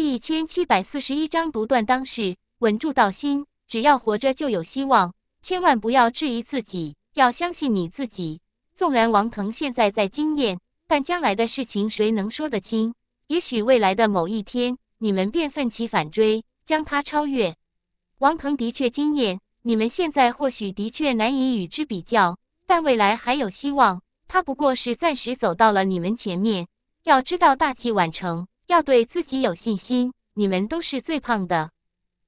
第一千七百四十一章独断当世，稳住道心。只要活着就有希望，千万不要质疑自己，要相信你自己。纵然王腾现在在经验，但将来的事情谁能说得清？也许未来的某一天，你们便奋起反追，将他超越。王腾的确惊艳，你们现在或许的确难以与之比较，但未来还有希望。他不过是暂时走到了你们前面。要知道大器晚成。要对自己有信心，你们都是最胖的。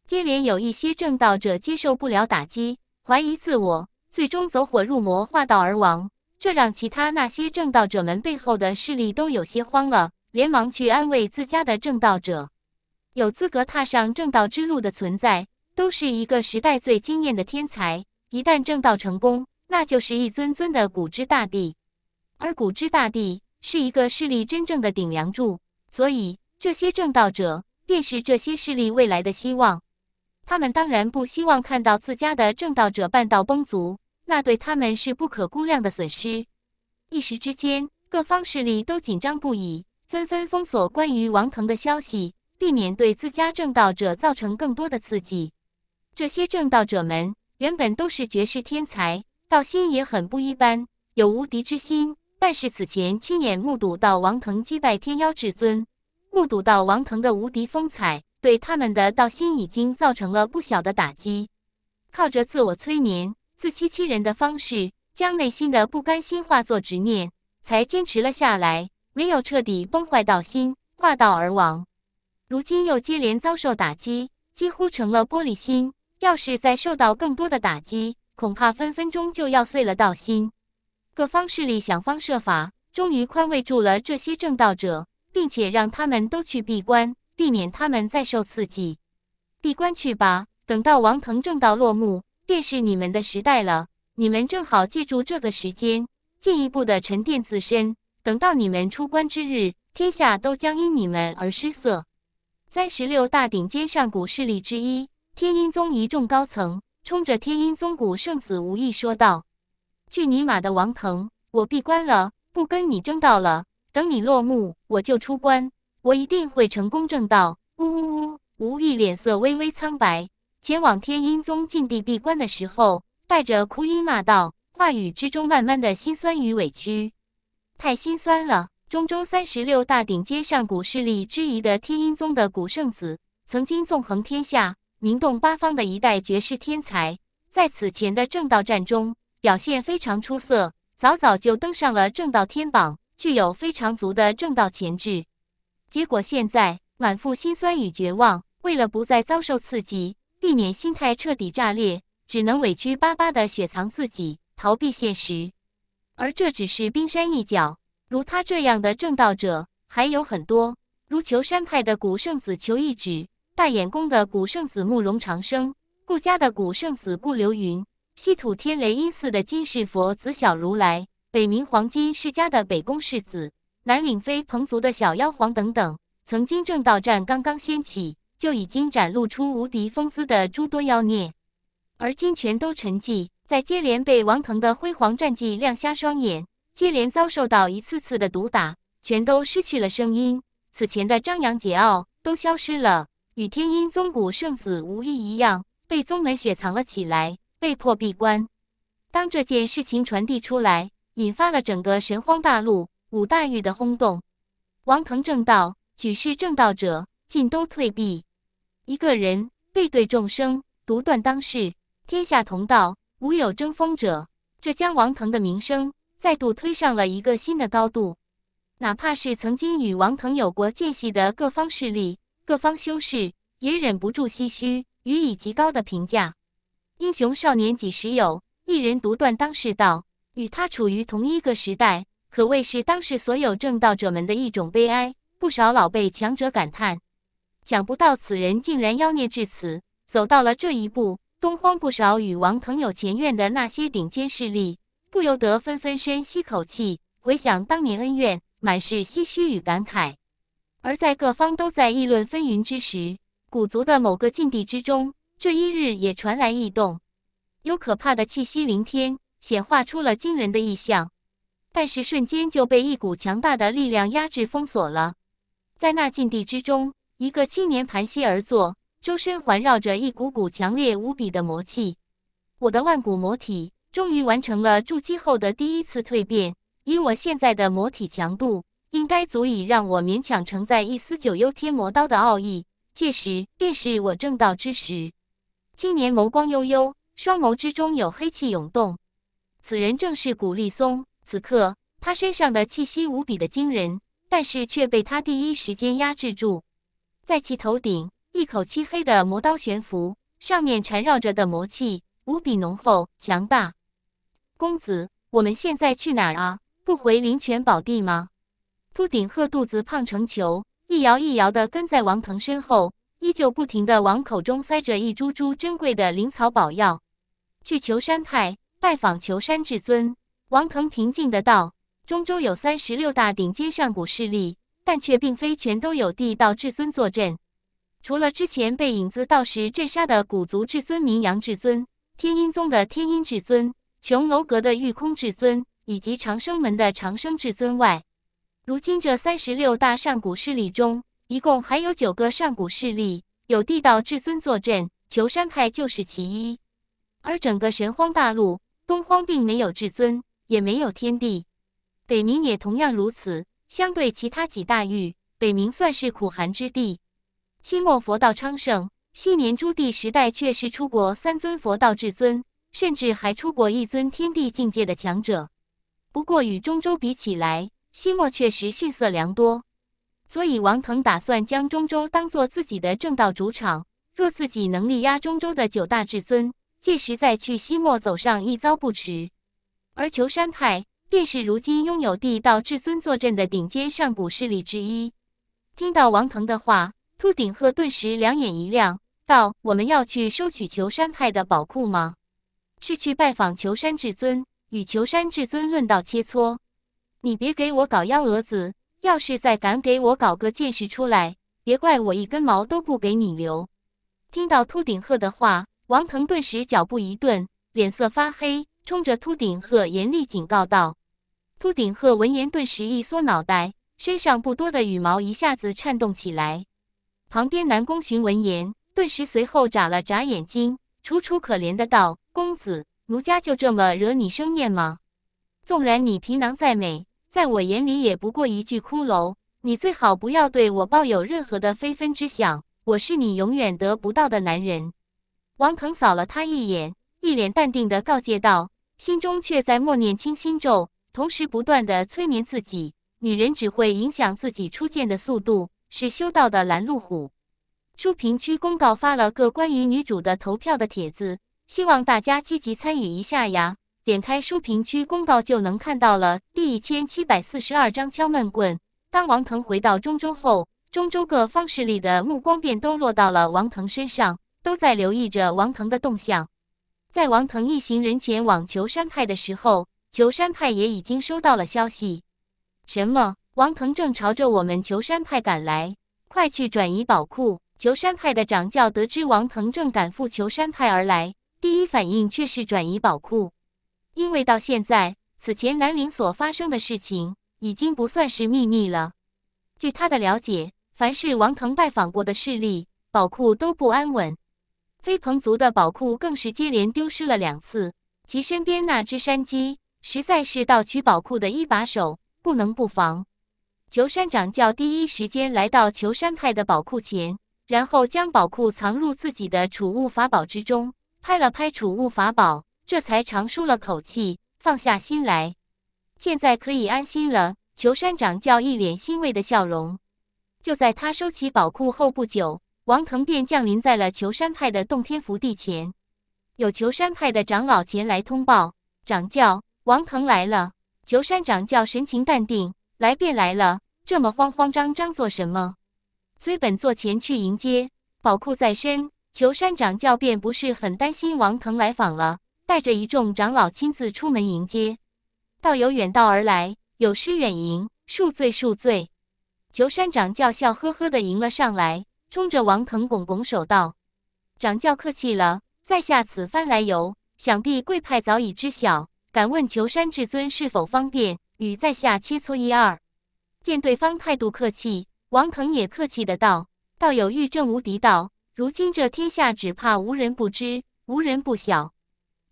接连有一些正道者接受不了打击，怀疑自我，最终走火入魔，化道而亡。这让其他那些正道者们背后的势力都有些慌了，连忙去安慰自家的正道者。有资格踏上正道之路的存在，都是一个时代最惊艳的天才。一旦正道成功，那就是一尊尊的古之大帝，而古之大帝是一个势力真正的顶梁柱。所以，这些正道者便是这些势力未来的希望。他们当然不希望看到自家的正道者半道崩殂，那对他们是不可估量的损失。一时之间，各方势力都紧张不已，纷纷封锁关于王腾的消息，避免对自家正道者造成更多的刺激。这些正道者们原本都是绝世天才，道心也很不一般，有无敌之心。但是此前亲眼目睹到王腾击败天妖至尊，目睹到王腾的无敌风采，对他们的道心已经造成了不小的打击。靠着自我催眠、自欺欺人的方式，将内心的不甘心化作执念，才坚持了下来，没有彻底崩坏道心，化道而亡。如今又接连遭受打击，几乎成了玻璃心。要是再受到更多的打击，恐怕分分钟就要碎了道心。各方势力想方设法，终于宽慰住了这些正道者，并且让他们都去闭关，避免他们再受刺激。闭关去吧，等到王腾正道落幕，便是你们的时代了。你们正好借助这个时间，进一步的沉淀自身。等到你们出关之日，天下都将因你们而失色。三十六大顶尖上古势力之一，天音宗一众高层冲着天音宗古圣子无意说道。去你妈的王腾！我闭关了，不跟你争道了。等你落幕，我就出关，我一定会成功正道。呜呜呜！吴毅脸色微微苍白，前往天音宗禁地闭关的时候，带着哭音骂道，话语之中慢慢的心酸与委屈，太心酸了。中州三十六大顶尖上古势力之一的天音宗的古圣子，曾经纵横天下、名动八方的一代绝世天才，在此前的正道战中。表现非常出色，早早就登上了正道天榜，具有非常足的正道潜质。结果现在满腹心酸与绝望，为了不再遭受刺激，避免心态彻底炸裂，只能委屈巴巴的雪藏自己，逃避现实。而这只是冰山一角，如他这样的正道者还有很多，如求山派的古圣子求一指，大眼宫的古圣子慕容长生，顾家的古圣子顾流云。西土天雷音寺的金世佛子小如来，北冥黄金世家的北宫世子，南岭飞蓬族的小妖皇等等，曾经正道战刚刚掀起，就已经展露出无敌风姿的诸多妖孽，而今全都沉寂，在接连被王腾的辉煌战绩亮瞎双眼，接连遭受到一次次的毒打，全都失去了声音。此前的张扬桀骜都消失了，与天音宗古圣子无异一样，被宗门雪藏了起来。被迫闭关。当这件事情传递出来，引发了整个神荒大陆五大域的轰动。王腾正道、举世正道者尽都退避，一个人背对众生，独断当世，天下同道，无有争锋者。这将王腾的名声再度推上了一个新的高度。哪怕是曾经与王腾有过间隙的各方势力、各方修士，也忍不住唏嘘，予以极高的评价。英雄少年几时有？一人独断当世道，与他处于同一个时代，可谓是当时所有正道者们的一种悲哀。不少老辈强者感叹：想不到此人竟然妖孽至此，走到了这一步。东荒不少与王腾有前怨的那些顶尖势力，不由得纷纷深吸口气，回想当年恩怨，满是唏嘘与感慨。而在各方都在议论纷纭之时，古族的某个禁地之中。这一日也传来异动，有可怕的气息凌天，显化出了惊人的异象，但是瞬间就被一股强大的力量压制封锁了。在那禁地之中，一个青年盘膝而坐，周身环绕着一股股强烈无比的魔气。我的万古魔体终于完成了筑基后的第一次蜕变。以我现在的魔体强度，应该足以让我勉强承载一丝九幽天魔刀的奥义。届时便是我正道之时。青年眸光悠悠，双眸之中有黑气涌动。此人正是古立松。此刻，他身上的气息无比的惊人，但是却被他第一时间压制住。在其头顶，一口漆黑的魔刀悬浮，上面缠绕着的魔气无比浓厚强大。公子，我们现在去哪儿啊？不回灵泉宝地吗？秃顶鹤肚子胖成球，一摇一摇的跟在王腾身后，依旧不停的往口中塞着一株株珍贵的灵草宝药。去求山派拜访求山至尊。王腾平静的道：“中州有三十六大顶尖上古势力。”但却并非全都有地道至尊坐镇，除了之前被影子道士镇杀的古族至尊明阳至尊、天音宗的天音至尊、琼楼阁的御空至尊以及长生门的长生至尊外，如今这三十六大上古势力中，一共还有九个上古势力有地道至尊坐镇，求山派就是其一。而整个神荒大陆，东荒并没有至尊，也没有天地，北冥也同样如此。相对其他几大域，北冥算是苦寒之地。清末佛道昌盛，昔年朱棣时代却是出国三尊佛道至尊，甚至还出国一尊天地境界的强者。不过与中州比起来，西末确实逊色良多。所以王腾打算将中州当做自己的正道主场，若自己能力压中州的九大至尊，届时再去西末走上一遭不迟。而求山派。便是如今拥有地道至尊坐镇的顶尖上古势力之一。听到王腾的话，秃顶鹤顿时两眼一亮，道：“我们要去收取求山派的宝库吗？是去拜访求山至尊，与求山至尊论道切磋？你别给我搞幺蛾子！要是再敢给我搞个剑士出来，别怪我一根毛都不给你留！”听到秃顶鹤的话，王腾顿时脚步一顿，脸色发黑，冲着秃顶鹤严厉警告道。秃顶鹤闻言，顿时一缩脑袋，身上不多的羽毛一下子颤动起来。旁边南宫寻闻言，顿时随后眨了眨眼睛，楚楚可怜的道：“公子，奴家就这么惹你生厌吗？纵然你皮囊再美，在我眼里也不过一具骷髅。你最好不要对我抱有任何的非分之想，我是你永远得不到的男人。”王腾扫了他一眼，一脸淡定的告诫道，心中却在默念清心咒。同时不断的催眠自己，女人只会影响自己出剑的速度，是修道的拦路虎。书评区公告发了个关于女主的投票的帖子，希望大家积极参与一下呀！点开书评区公告就能看到了。第一千七百四十二章敲闷棍。当王腾回到中州后，中州各方势力的目光便都落到了王腾身上，都在留意着王腾的动向。在王腾一行人前往求山派的时候。求山派也已经收到了消息，什么？王腾正朝着我们求山派赶来，快去转移宝库！求山派的掌教得知王腾正赶赴求山派而来，第一反应却是转移宝库，因为到现在，此前南陵所发生的事情已经不算是秘密了。据他的了解，凡是王腾拜访过的势力，宝库都不安稳，飞鹏族的宝库更是接连丢失了两次，其身边那只山鸡。实在是盗取宝库的一把手，不能不防。求山掌教第一时间来到求山派的宝库前，然后将宝库藏入自己的储物法宝之中，拍了拍储物法宝，这才长舒了口气，放下心来。现在可以安心了。求山掌教一脸欣慰的笑容。就在他收起宝库后不久，王腾便降临在了求山派的洞天福地前。有求山派的长老前来通报，掌教。王腾来了，求山掌教神情淡定，来便来了，这么慌慌张张做什么？崔本座前去迎接，宝库在身，求山掌教便不是很担心王腾来访了，带着一众长老亲自出门迎接。道友远道而来，有失远迎，恕罪恕罪。求山掌教笑呵呵的迎了上来，冲着王腾拱拱手道：“掌教客气了，在下此番来由，想必贵派早已知晓。”敢问求山至尊是否方便与在下切磋一二？见对方态度客气，王腾也客气的道：“道有玉正无敌道：“如今这天下，只怕无人不知，无人不晓。”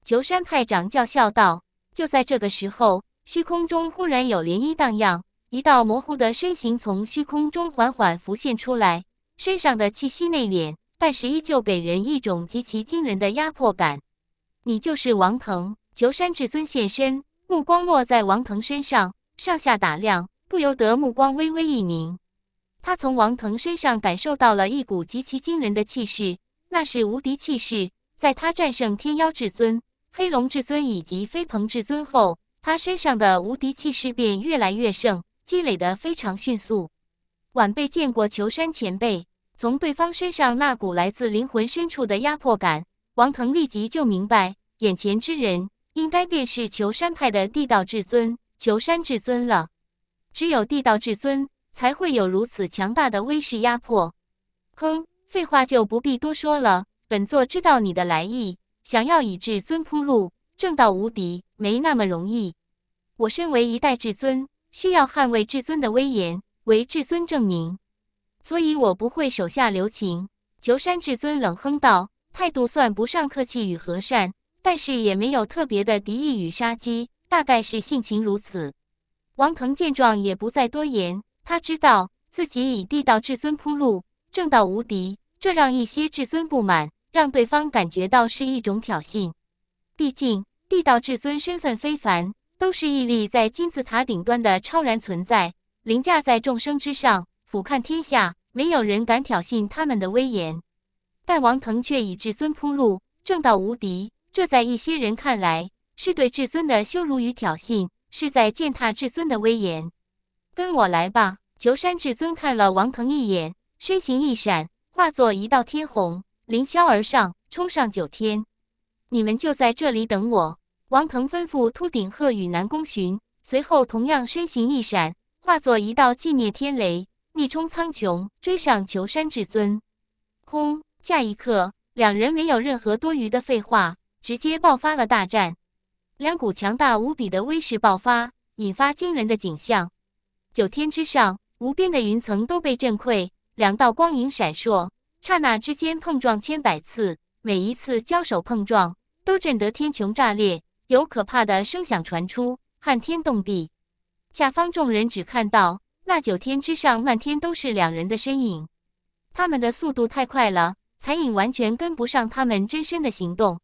求山派掌教笑道：“就在这个时候，虚空中忽然有涟漪荡漾，一道模糊的身形从虚空中缓缓浮现出来，身上的气息内敛，但是依旧给人一种极其惊人的压迫感。你就是王腾。”求山至尊现身，目光落在王腾身上，上下打量，不由得目光微微一凝。他从王腾身上感受到了一股极其惊人的气势，那是无敌气势。在他战胜天妖至尊、黑龙至尊以及飞鹏至尊后，他身上的无敌气势便越来越盛，积累的非常迅速。晚辈见过求山前辈，从对方身上那股来自灵魂深处的压迫感，王腾立即就明白，眼前之人应该便是求山派的地道至尊求山至尊了。只有地道至尊。才会有如此强大的威势压迫。哼，废话就不必多说了。本座知道你的来意，想要以至尊铺路，正道无敌，没那么容易。我身为一代至尊，需要捍卫至尊的威严，为至尊证明，所以我不会手下留情。求山至尊冷哼道，态度算不上客气与和善，但是也没有特别的敌意与杀机，大概是性情如此。王腾见状，也不再多言。他知道自己以地道至尊铺路，正道无敌，这让一些至尊不满，让对方感觉到是一种挑衅。毕竟地道至尊身份非凡，都是屹立在金字塔顶端的超然存在，凌驾在众生之上，俯瞰天下，没有人敢挑衅他们的威严。但王腾却以至尊铺路，正道无敌，这在一些人看来是对至尊的羞辱与挑衅，是在践踏至尊的威严。跟我来吧！求山至尊看了王腾一眼，身形一闪，化作一道天虹，凌霄而上，冲上九天。你们就在这里等我。王腾吩咐秃顶鹤与南宫寻，随后同样身形一闪，化作一道寂灭天雷，一冲苍穹，追上求山至尊。轰！下一刻，两人没有任何多余的废话，直接爆发了大战。两股强大无比的威势爆发，引发惊人的景象。九天之上，无边的云层都被震溃，两道光影闪烁，刹那之间碰撞千百次，每一次交手碰撞都震得天穹炸裂，有可怕的声响传出，撼天动地。下方众人只看到那九天之上，漫天都是两人的身影，他们的速度太快了，残影完全跟不上他们真身的行动。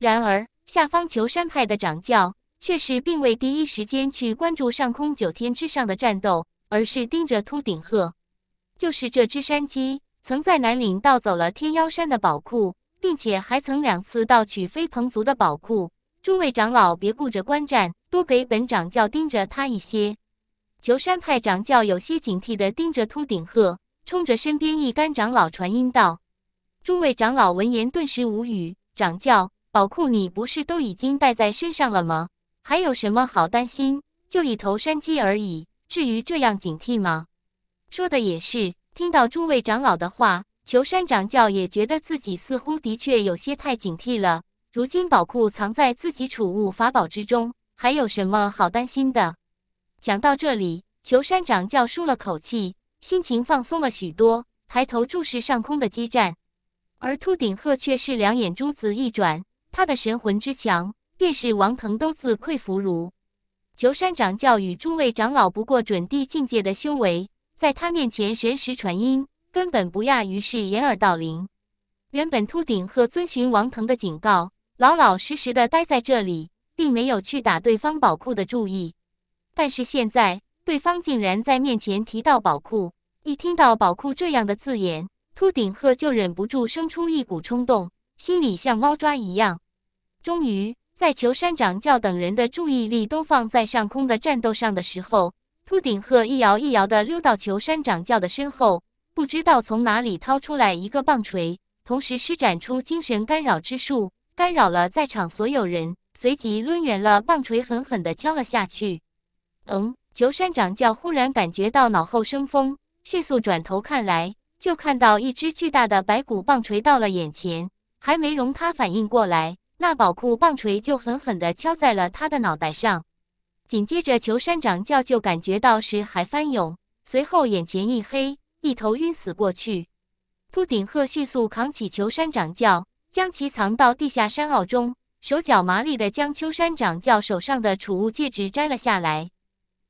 然而，下方求山派的掌教。却是并未第一时间去关注上空九天之上的战斗，而是盯着秃顶鹤。就是这只山鸡，曾在南岭盗走了天妖山的宝库，并且还曾两次盗取飞鹏族的宝库。诸位长老，别顾着观战，多给本掌教盯着他一些。球山派掌教有些警惕地盯着秃顶鹤，冲着身边一干长老传音道：“诸位长老闻言顿时无语。掌教，宝库你不是都已经带在身上了吗？”还有什么好担心？就一头山鸡而已，至于这样警惕吗？说的也是。听到诸位长老的话，球山掌教也觉得自己似乎的确有些太警惕了。如今宝库藏在自己储物法宝之中，还有什么好担心的？讲到这里，求山掌教舒了口气，心情放松了许多，抬头注视上空的激战。而秃顶鹤却是两眼珠子一转，他的神魂之强。便是王腾都自愧弗如，求山掌教与诸位长老不过准地境界的修为，在他面前神识传音，根本不亚于是掩耳盗铃。原本秃顶鹤遵循王腾的警告，老老实实的待在这里，并没有去打对方宝库的注意。但是现在，对方竟然在面前提到宝库，一听到宝库这样的字眼，秃顶鹤就忍不住生出一股冲动，心里像猫抓一样。终于。在求山掌教等人的注意力都放在上空的战斗上的时候，秃顶鹤一摇一摇地溜到求山掌教的身后，不知道从哪里掏出来一个棒槌，同时施展出精神干扰之术，干扰了在场所有人。随即抡圆了棒槌，狠狠地敲了下去。嗯，求山掌教忽然感觉到脑后生风，迅速转头看来，就看到一只巨大的白骨棒锤到了眼前，还没容他反应过来。那宝库棒槌就狠狠地敲在了他的脑袋上，紧接着求山掌教就感觉到识海翻涌，随后眼前一黑，一头晕死过去。秃顶鹤迅速扛起求山掌教，将其藏到地下山坳中，手脚麻利地将秋山掌教手上的储物戒指摘了下来，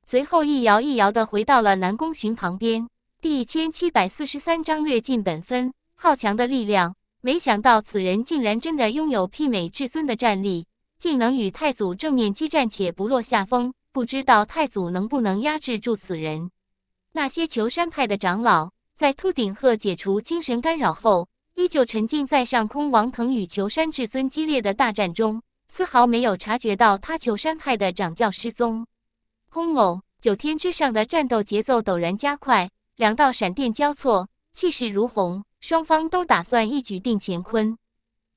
随后一摇一摇地回到了南宫寻旁边。第一千七百四十三章略尽本分。好强的力量！没想到此人竟然真的拥有媲美至尊的战力，竟能与太祖正面激战且不落下风。不知道太祖能不能压制住此人？那些求山派的长老在秃顶鹤解除精神干扰后，依旧沉浸在上空王腾与求山至尊激烈的大战中，丝毫没有察觉到他求山派的掌教失踪。轰隆！九天之上的战斗节奏陡然加快，两道闪电交错，气势如虹。双方都打算一举定乾坤，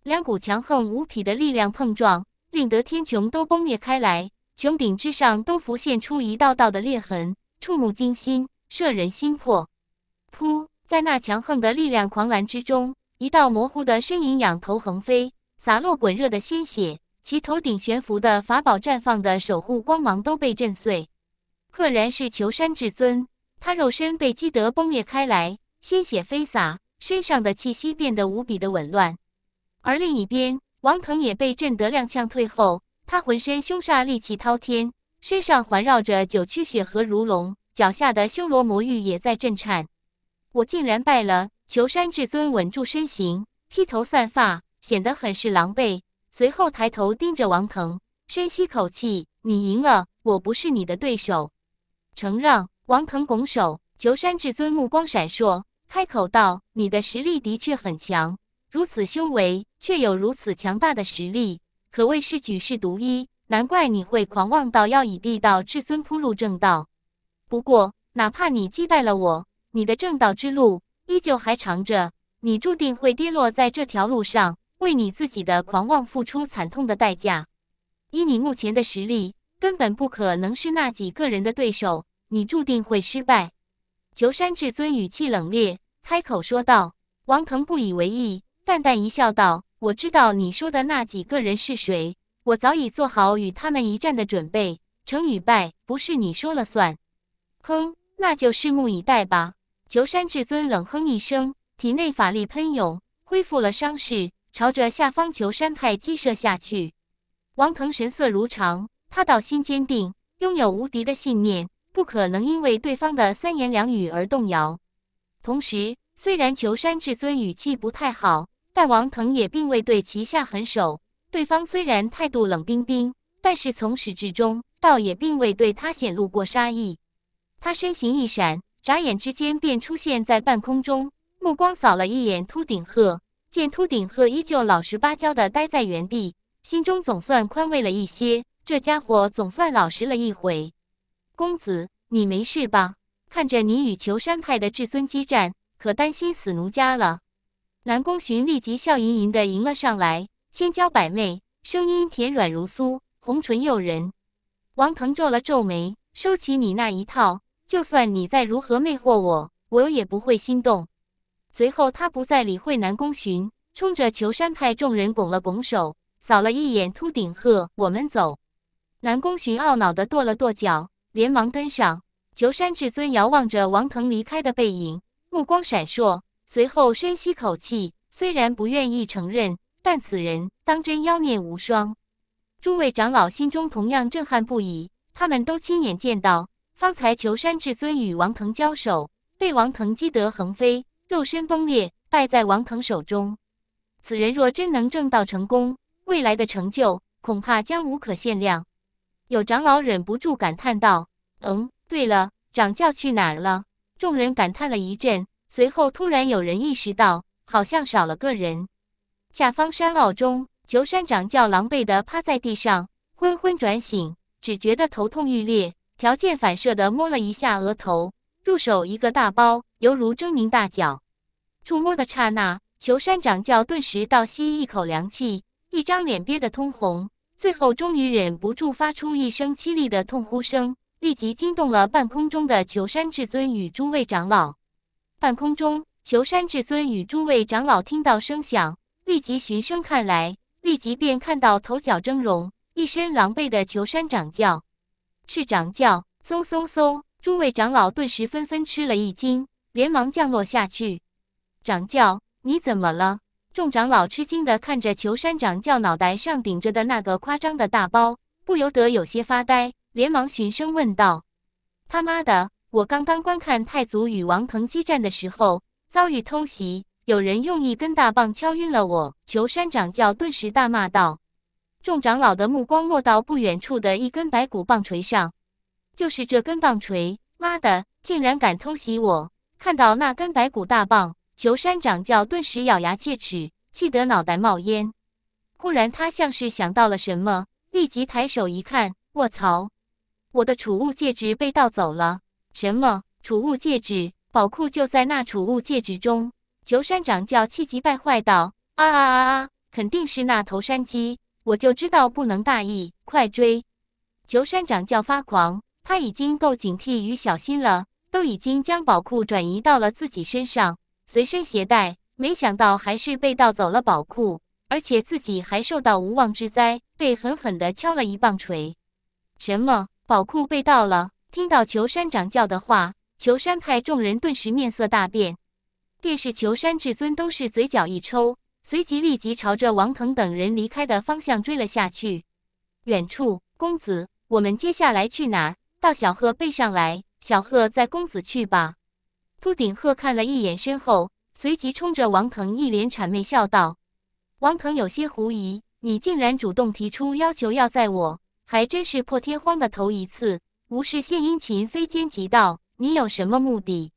两股强横无匹的力量碰撞，令得天穹都崩裂开来，穹顶之上都浮现出一道道的裂痕，触目惊心，摄人心魄。噗！在那强横的力量狂澜之中，一道模糊的身影仰头横飞，洒落滚热的鲜血，其头顶悬浮的法宝绽放的守护光芒都被震碎。赫然是求山至尊，他肉身被击得崩裂开来，鲜血飞洒。身上的气息变得无比的紊乱，而另一边，王腾也被震得踉跄退后。他浑身凶煞戾气滔天，身上环绕着九曲血河如龙，脚下的修罗魔域也在震颤。我竟然败了！求山至尊稳住身形，披头散发，显得很是狼狈。随后抬头盯着王腾，深吸口气：“你赢了，我不是你的对手。”承让！王腾拱手。求山至尊目光闪烁。开口道：“你的实力的确很强，如此修为，却有如此强大的实力，可谓是举世独一。难怪你会狂妄到要以地道至尊铺路正道。不过，哪怕你击败了我，你的正道之路依旧还长着，你注定会跌落在这条路上，为你自己的狂妄付出惨痛的代价。以你目前的实力，根本不可能是那几个人的对手，你注定会失败。”求山至尊语气冷冽，开口说道：“王腾不以为意，淡淡一笑，道：‘我知道你说的那几个人是谁，我早已做好与他们一战的准备，成与败不是你说了算。’哼，那就拭目以待吧。”求山至尊冷哼一声，体内法力喷涌，恢复了伤势，朝着下方求山派击射下去。王腾神色如常，他道心坚定，拥有无敌的信念。不可能因为对方的三言两语而动摇。同时，虽然求山至尊语气不太好，但王腾也并未对其下狠手。对方虽然态度冷冰冰，但是从始至终，倒也并未对他显露过杀意。他身形一闪，眨眼之间便出现在半空中，目光扫了一眼秃顶鹤，见秃顶鹤依旧老实巴交的待在原地，心中总算宽慰了一些。这家伙总算老实了一回。公子，你没事吧？看着你与求山派的至尊激战，可担心死奴家了。南宫寻立即笑吟吟的迎了上来，千娇百媚，声音甜软如酥，红唇诱人。王腾皱了皱眉，收起你那一套，就算你再如何魅惑我，我也不会心动。随后他不再理会南宫寻，冲着求山派众人拱了拱手，扫了一眼秃顶鹤，我们走。南宫寻懊恼的跺了跺脚。连忙跟上，求山至尊遥望着王腾离开的背影，目光闪烁，随后深吸口气。虽然不愿意承认，但此人当真妖孽无双。诸位长老心中同样震撼不已，他们都亲眼见到方才求山至尊与王腾交手，被王腾击得横飞，肉身崩裂，败在王腾手中。此人若真能正道成功，未来的成就恐怕将无可限量。有长老忍不住感叹道：“嗯，对了，掌教去哪儿了？”众人感叹了一阵，随后突然有人意识到，好像少了个人。下方山坳中，求山掌教狼狈地趴在地上，昏昏转醒，只觉得头痛欲裂，条件反射地摸了一下额头，入手一个大包，犹如狰狞大脚。触摸的刹那，求山掌教顿时倒吸一口凉气，一张脸憋得通红。最后，终于忍不住发出一声凄厉的痛呼声，立即惊动了半空中的求山至尊与诸位长老。半空中，求山至尊与诸位长老听到声响，立即循声看来，立即便看到头角峥嵘、一身狼狈的求山掌教。是掌教！嗖嗖嗖！诸位长老顿时纷纷吃了一惊，连忙降落下去。掌教，你怎么了？众长老吃惊的看着求山掌教脑袋上顶着的那个夸张的大包，不由得有些发呆，连忙循声问道：“他妈的，我刚刚观看太祖与王腾激战的时候，遭遇偷袭，有人用一根大棒敲晕了我。”求山掌教顿时大骂道。众长老的目光落到不远处的一根白骨棒锤上，就是这根棒锤，妈的，竟然敢偷袭我！看到那根白骨大棒。求山掌教顿时咬牙切齿，气得脑袋冒烟。忽然，他像是想到了什么，立即抬手一看，卧槽！我的储物戒指被盗走了！什么储物戒指？宝库就在那储物戒指中！求山掌教气急败坏道：“啊啊啊啊！肯定是那头山鸡！我就知道不能大意，快追！”求山掌教发狂，他已经够警惕与小心了，都已经将宝库转移到了自己身上。随身携带，没想到还是被盗走了宝库，而且自己还受到无妄之灾，被狠狠地敲了一棒锤。什么？宝库被盗了？听到求山掌教的话，求山派众人顿时面色大变，便是求山至尊都是嘴角一抽，随即立即朝着王腾等人离开的方向追了下去。远处，公子，我们接下来去哪儿？到小鹤背上来，小鹤载公子去吧。秃顶鹤看了一眼身后，随即冲着王腾一脸谄媚笑道：“王腾有些狐疑，你竟然主动提出要求要载我，还真是破天荒的头一次。”无事献殷勤，非奸即盗，你有什么目的？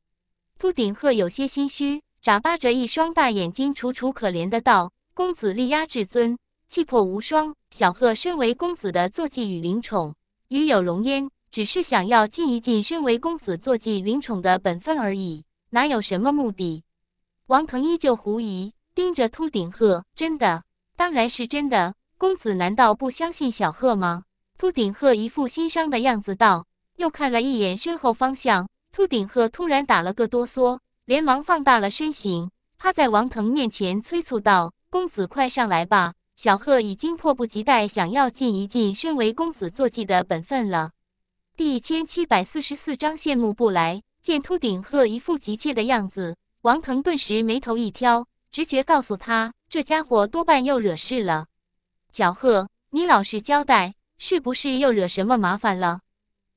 秃顶鹤有些心虚，眨巴着一双大眼睛，楚楚可怜的道：“公子力压至尊，气魄无双。小鹤身为公子的坐骑与灵宠，与有容焉。”只是想要尽一尽身为公子坐骑灵宠的本分而已，哪有什么目的？王腾依旧狐疑，盯着秃顶鹤。真的，当然是真的。公子难道不相信小鹤吗？秃顶鹤一副心伤的样子道，又看了一眼身后方向。秃顶鹤突然打了个哆嗦，连忙放大了身形，趴在王腾面前催促道：“公子快上来吧！小鹤已经迫不及待想要尽一尽身为公子坐骑的本分了。”第一千七百四十四章羡慕不来。见秃顶鹤一副急切的样子，王腾顿时眉头一挑，直觉告诉他，这家伙多半又惹事了。小鹤，你老实交代，是不是又惹什么麻烦了？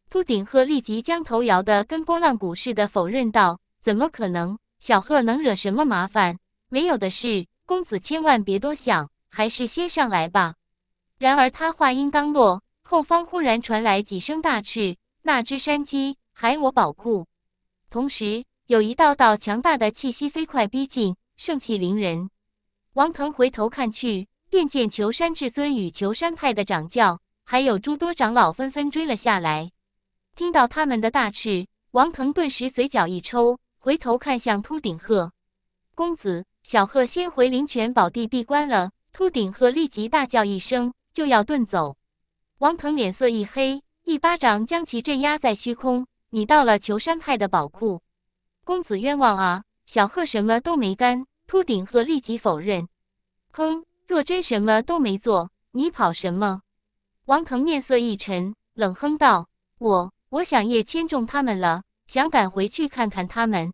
秃顶鹤立即将头摇得跟拨浪鼓似的，否认道：“怎么可能？小鹤能惹什么麻烦？没有的事。公子千万别多想，还是先上来吧。”然而他话音刚落。后方忽然传来几声大斥，那只山鸡还我宝库。同时，有一道道强大的气息飞快逼近，盛气凌人。王腾回头看去，便见求山至尊与求山派的掌教，还有诸多长老纷纷追了下来。听到他们的大斥，王腾顿时嘴角一抽，回头看向秃顶鹤公子。小鹤先回灵泉宝地闭关了。秃顶鹤立即大叫一声，就要遁走。王腾脸色一黑，一巴掌将其镇压在虚空。你到了求山派的宝库，公子冤枉啊！小鹤什么都没干。秃顶鹤立即否认。哼，若真什么都没做，你跑什么？王腾面色一沉，冷哼道：“我我想叶牵中他们了，想赶回去看看他们。”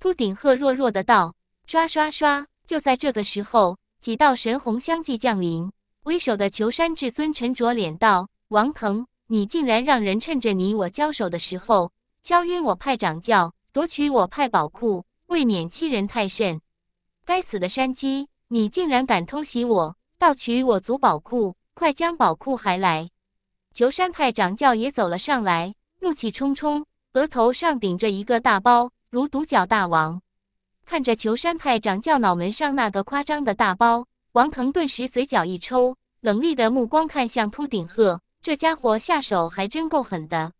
秃顶鹤弱弱的道：“刷刷刷！”就在这个时候，几道神虹相继降临。为首的求山至尊沉着脸道：“王腾，你竟然让人趁着你我交手的时候敲晕我派掌教，夺取我派宝库，未免欺人太甚！该死的山鸡，你竟然敢偷袭我，盗取我族宝库！快将宝库还来！”求山派掌教也走了上来，怒气冲冲，额头上顶着一个大包，如独角大王。看着求山派掌教脑门上那个夸张的大包。王腾顿时嘴角一抽，冷厉的目光看向秃顶鹤，这家伙下手还真够狠的。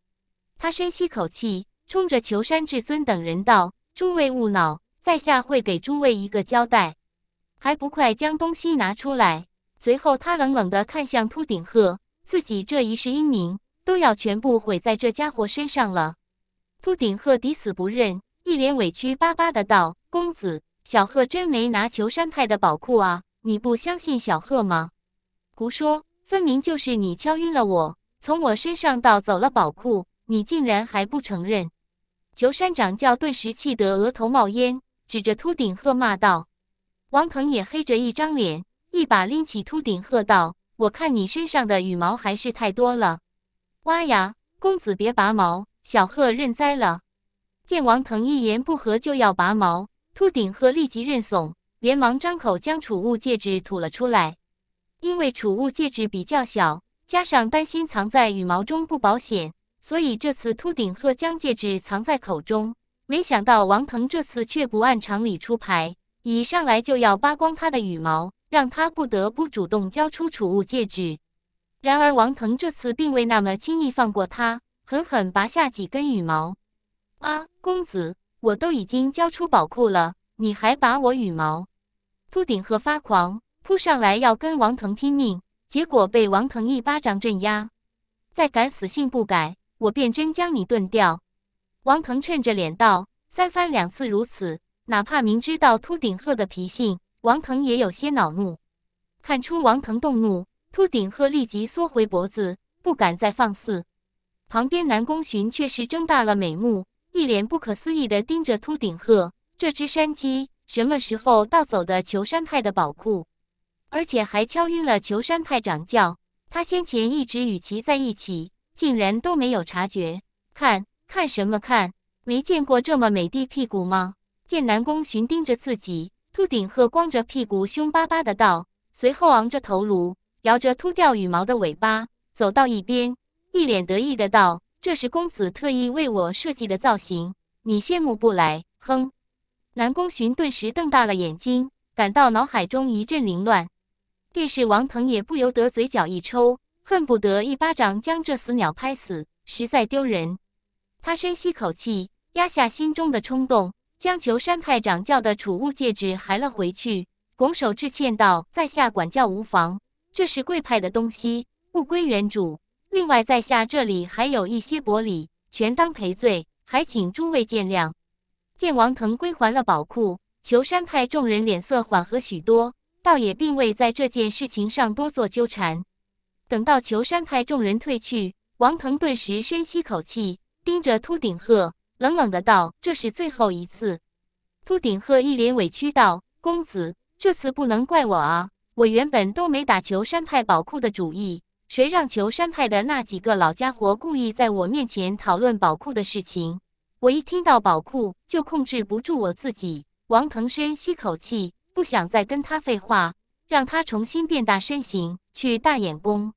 他深吸口气，冲着求山至尊等人道：“诸位勿恼，在下会给诸位一个交代，还不快将东西拿出来！”随后，他冷冷地看向秃顶鹤，自己这一世英名都要全部毁在这家伙身上了。秃顶鹤抵死不认，一脸委屈巴巴的道：“公子，小鹤真没拿求山派的宝库啊！”你不相信小鹤吗？胡说！分明就是你敲晕了我，从我身上盗走了宝库，你竟然还不承认！裘山掌教顿时气得额头冒烟，指着秃顶鹤骂道。王腾也黑着一张脸，一把拎起秃顶鹤道：“我看你身上的羽毛还是太多了。”哇呀，公子别拔毛，小鹤认栽了。见王腾一言不合就要拔毛，秃顶鹤立即认怂，连忙张口将储物戒指吐了出来。因为储物戒指比较小，加上担心藏在羽毛中不保险，所以这次秃顶鹤将戒指藏在口中。没想到王腾这次却不按常理出牌。一上来就要扒光他的羽毛，让他不得不主动交出储物戒指。然而王腾这次并未那么轻易放过他，狠狠拔下几根羽毛。啊，公子，我都已经交出宝库了，你还拔我羽毛？秃顶鹤发狂，扑上来要跟王腾拼命，结果被王腾一巴掌镇压。再敢死性不改，我便真将你炖掉！王腾趁着脸道：“三番两次如此。”哪怕明知道秃顶鹤的脾性，王腾也有些恼怒。看出王腾动怒，秃顶鹤立即缩回脖子，不敢再放肆。旁边南宫寻却是睁大了美目，一脸不可思议地盯着秃顶鹤。这只山鸡什么时候盗走的求山派的宝库？而且还敲晕了求山派掌教。他先前一直与其在一起，竟然都没有察觉。看看什么看？没见过这么美的屁股吗？见南宫寻盯着自己，秃顶鹤光着屁股，凶巴巴的道，随后昂着头颅，摇着秃掉羽毛的尾巴，走到一边，一脸得意的道：“这是公子特意为我设计的造型，你羡慕不来？”哼！南宫寻顿时瞪大了眼睛，感到脑海中一阵凌乱。便是王腾也不由得嘴角一抽，恨不得一巴掌将这死鸟拍死，实在丢人。他深吸口气，压下心中的冲动。将求山派掌教的储物戒指还了回去，拱手致歉道：“在下管教无妨，这是贵派的东西，物归原主。另外，在下这里还有一些薄礼，全当赔罪，还请诸位见谅。”见王腾归还了宝库，求山派众人脸色缓和许多，倒也并未在这件事情上多做纠缠。等到求山派众人退去，王腾顿时深吸口气，盯着秃顶鹤。冷冷的道：“这是最后一次。”秃顶鹤一脸委屈道：“公子，这次不能怪我啊！我原本都没打求山派宝库的主意，谁让求山派的那几个老家伙故意在我面前讨论宝库的事情？我一听到宝库就控制不住我自己。”王腾深吸口气，不想再跟他废话，让他重新变大身形去大眼宫。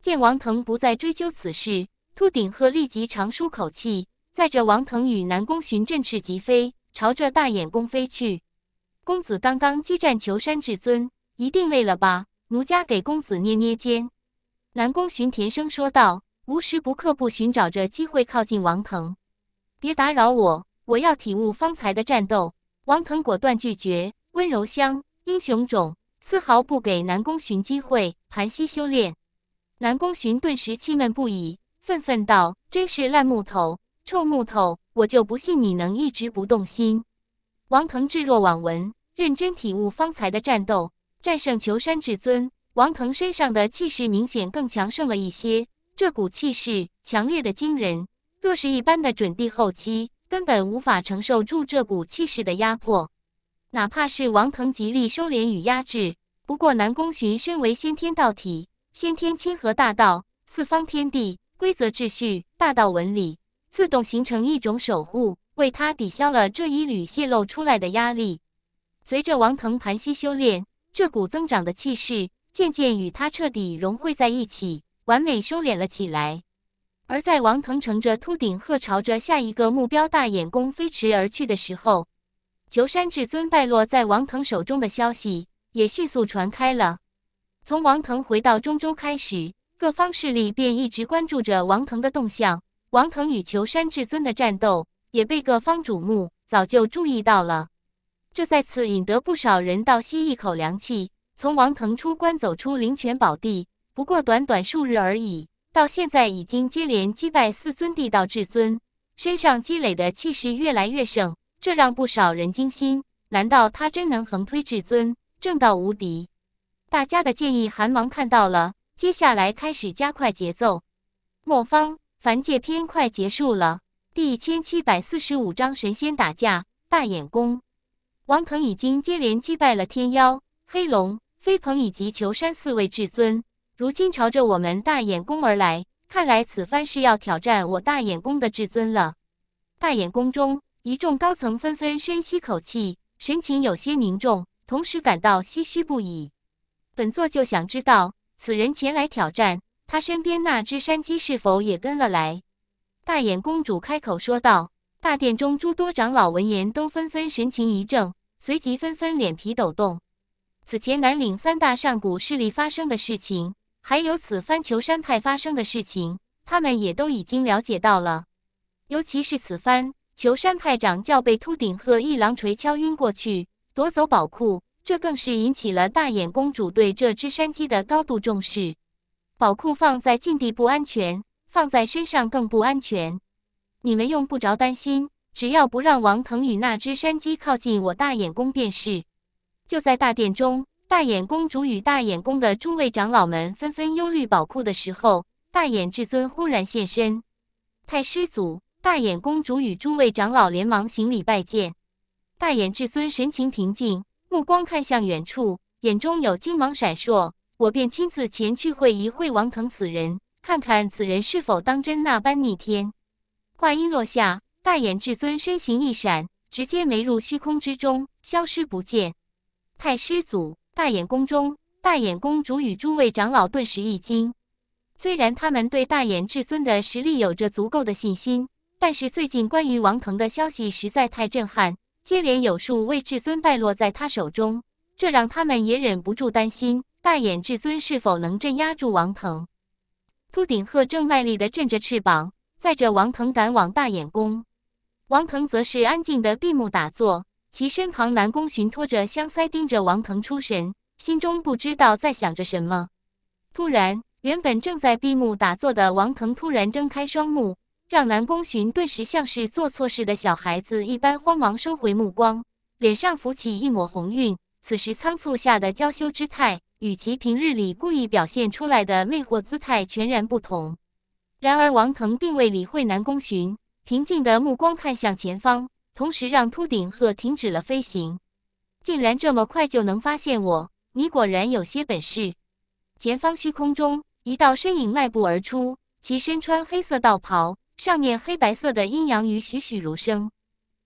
见王腾不再追究此事，秃顶鹤立即长舒口气。载着王腾与南宫寻振翅疾飞，朝着大眼宫飞去。公子刚刚激战求山至尊，一定累了吧？奴家给公子捏捏肩。南宫寻甜声说道，无时不刻不寻找着机会靠近王腾。别打扰我，我要体悟方才的战斗。王腾果断拒绝，温柔乡，英雄种，丝毫不给南宫寻机会盘膝修炼。南宫寻顿时气闷不已，愤愤道：“真是烂木头！”臭木头，我就不信你能一直不动心。王腾置若罔闻，认真体悟方才的战斗，战胜求山至尊。王腾身上的气势明显更强盛了一些，这股气势强烈的惊人，若是一般的准帝后期，根本无法承受住这股气势的压迫。哪怕是王腾极力收敛与压制，不过南宫寻身为先天道体，先天亲和大道，四方天地规则秩序，大道纹理。自动形成一种守护，为他抵消了这一缕泄露出来的压力。随着王腾盘膝修炼，这股增长的气势渐渐与他彻底融汇在一起，完美收敛了起来。而在王腾乘着秃顶鹤朝着下一个目标大眼宫飞驰而去的时候，求山至尊败落在王腾手中的消息也迅速传开了。从王腾回到中州开始，各方势力便一直关注着王腾的动向。王腾与求山至尊的战斗也被各方瞩目，早就注意到了。这再次引得不少人倒吸一口凉气。从王腾出关走出灵泉宝地，不过短短数日而已，到现在已经接连击败四尊地道至尊，身上积累的气势越来越盛，这让不少人惊心。难道他真能横推至尊，正道无敌？大家的建议，韩王看到了，接下来开始加快节奏。莫方。凡界篇快结束了，第一千七百四十五章神仙打架大眼功。王腾已经接连击败了天妖、黑龙、飞鹏以及求山四位至尊，如今朝着我们大眼宫而来，看来此番是要挑战我大眼宫的至尊了。大眼宫中，一众高层纷纷深吸口气，神情有些凝重，同时感到唏嘘不已。本座就想知道，此人前来挑战，他身边那只山鸡是否也跟了来？大眼公主开口说道。大殿中诸多长老闻言，都纷纷神情一怔，随即纷纷脸皮抖动。此前南岭三大上古势力发生的事情，还有此番求山派发生的事情，他们也都已经了解到了。尤其是此番求山派掌教被秃顶鹤一狼锤敲晕过去，夺走宝库，这更是引起了大眼公主对这只山鸡的高度重视。宝库放在禁地不安全，放在身上更不安全。你们用不着担心，只要不让王腾与那只山鸡靠近我大眼宫便是。就在大殿中，大眼公主与大眼宫的诸位长老们纷纷忧虑宝库的时候，大眼至尊忽然现身。太师祖，大眼公主与诸位长老连忙行礼拜见。大眼至尊神情平静，目光看向远处，眼中有金芒闪烁。我便亲自前去会一会王腾此人，看看此人是否当真那般逆天。话音落下，大眼至尊身形一闪，直接没入虚空之中，消失不见。太师祖，大眼宫中，大眼公主与诸位长老顿时一惊。虽然他们对大眼至尊的实力有着足够的信心，但是最近关于王腾的消息实在太震撼，接连有数位至尊败落在他手中，这让他们也忍不住担心大眼至尊是否能镇压住王腾。秃顶鹤正卖力地振着翅膀。载着王腾赶往大眼宫，王腾则是安静的闭目打坐，其身旁南宫寻拖着香腮盯着王腾出神，心中不知道在想着什么。突然，原本正在闭目打坐的王腾突然睁开双目，让南宫寻顿时像是做错事的小孩子一般慌忙收回目光，脸上浮起一抹红晕。此时仓促下的娇羞之态，与其平日里故意表现出来的魅惑姿态全然不同。然而，王腾并未理会南宫寻，平静的目光看向前方，同时让秃顶鹤停止了飞行。竟然这么快就能发现我，你果然有些本事。前方虚空中，一道身影迈步而出，其身穿黑色道袍，上面黑白色的阴阳鱼栩栩如生。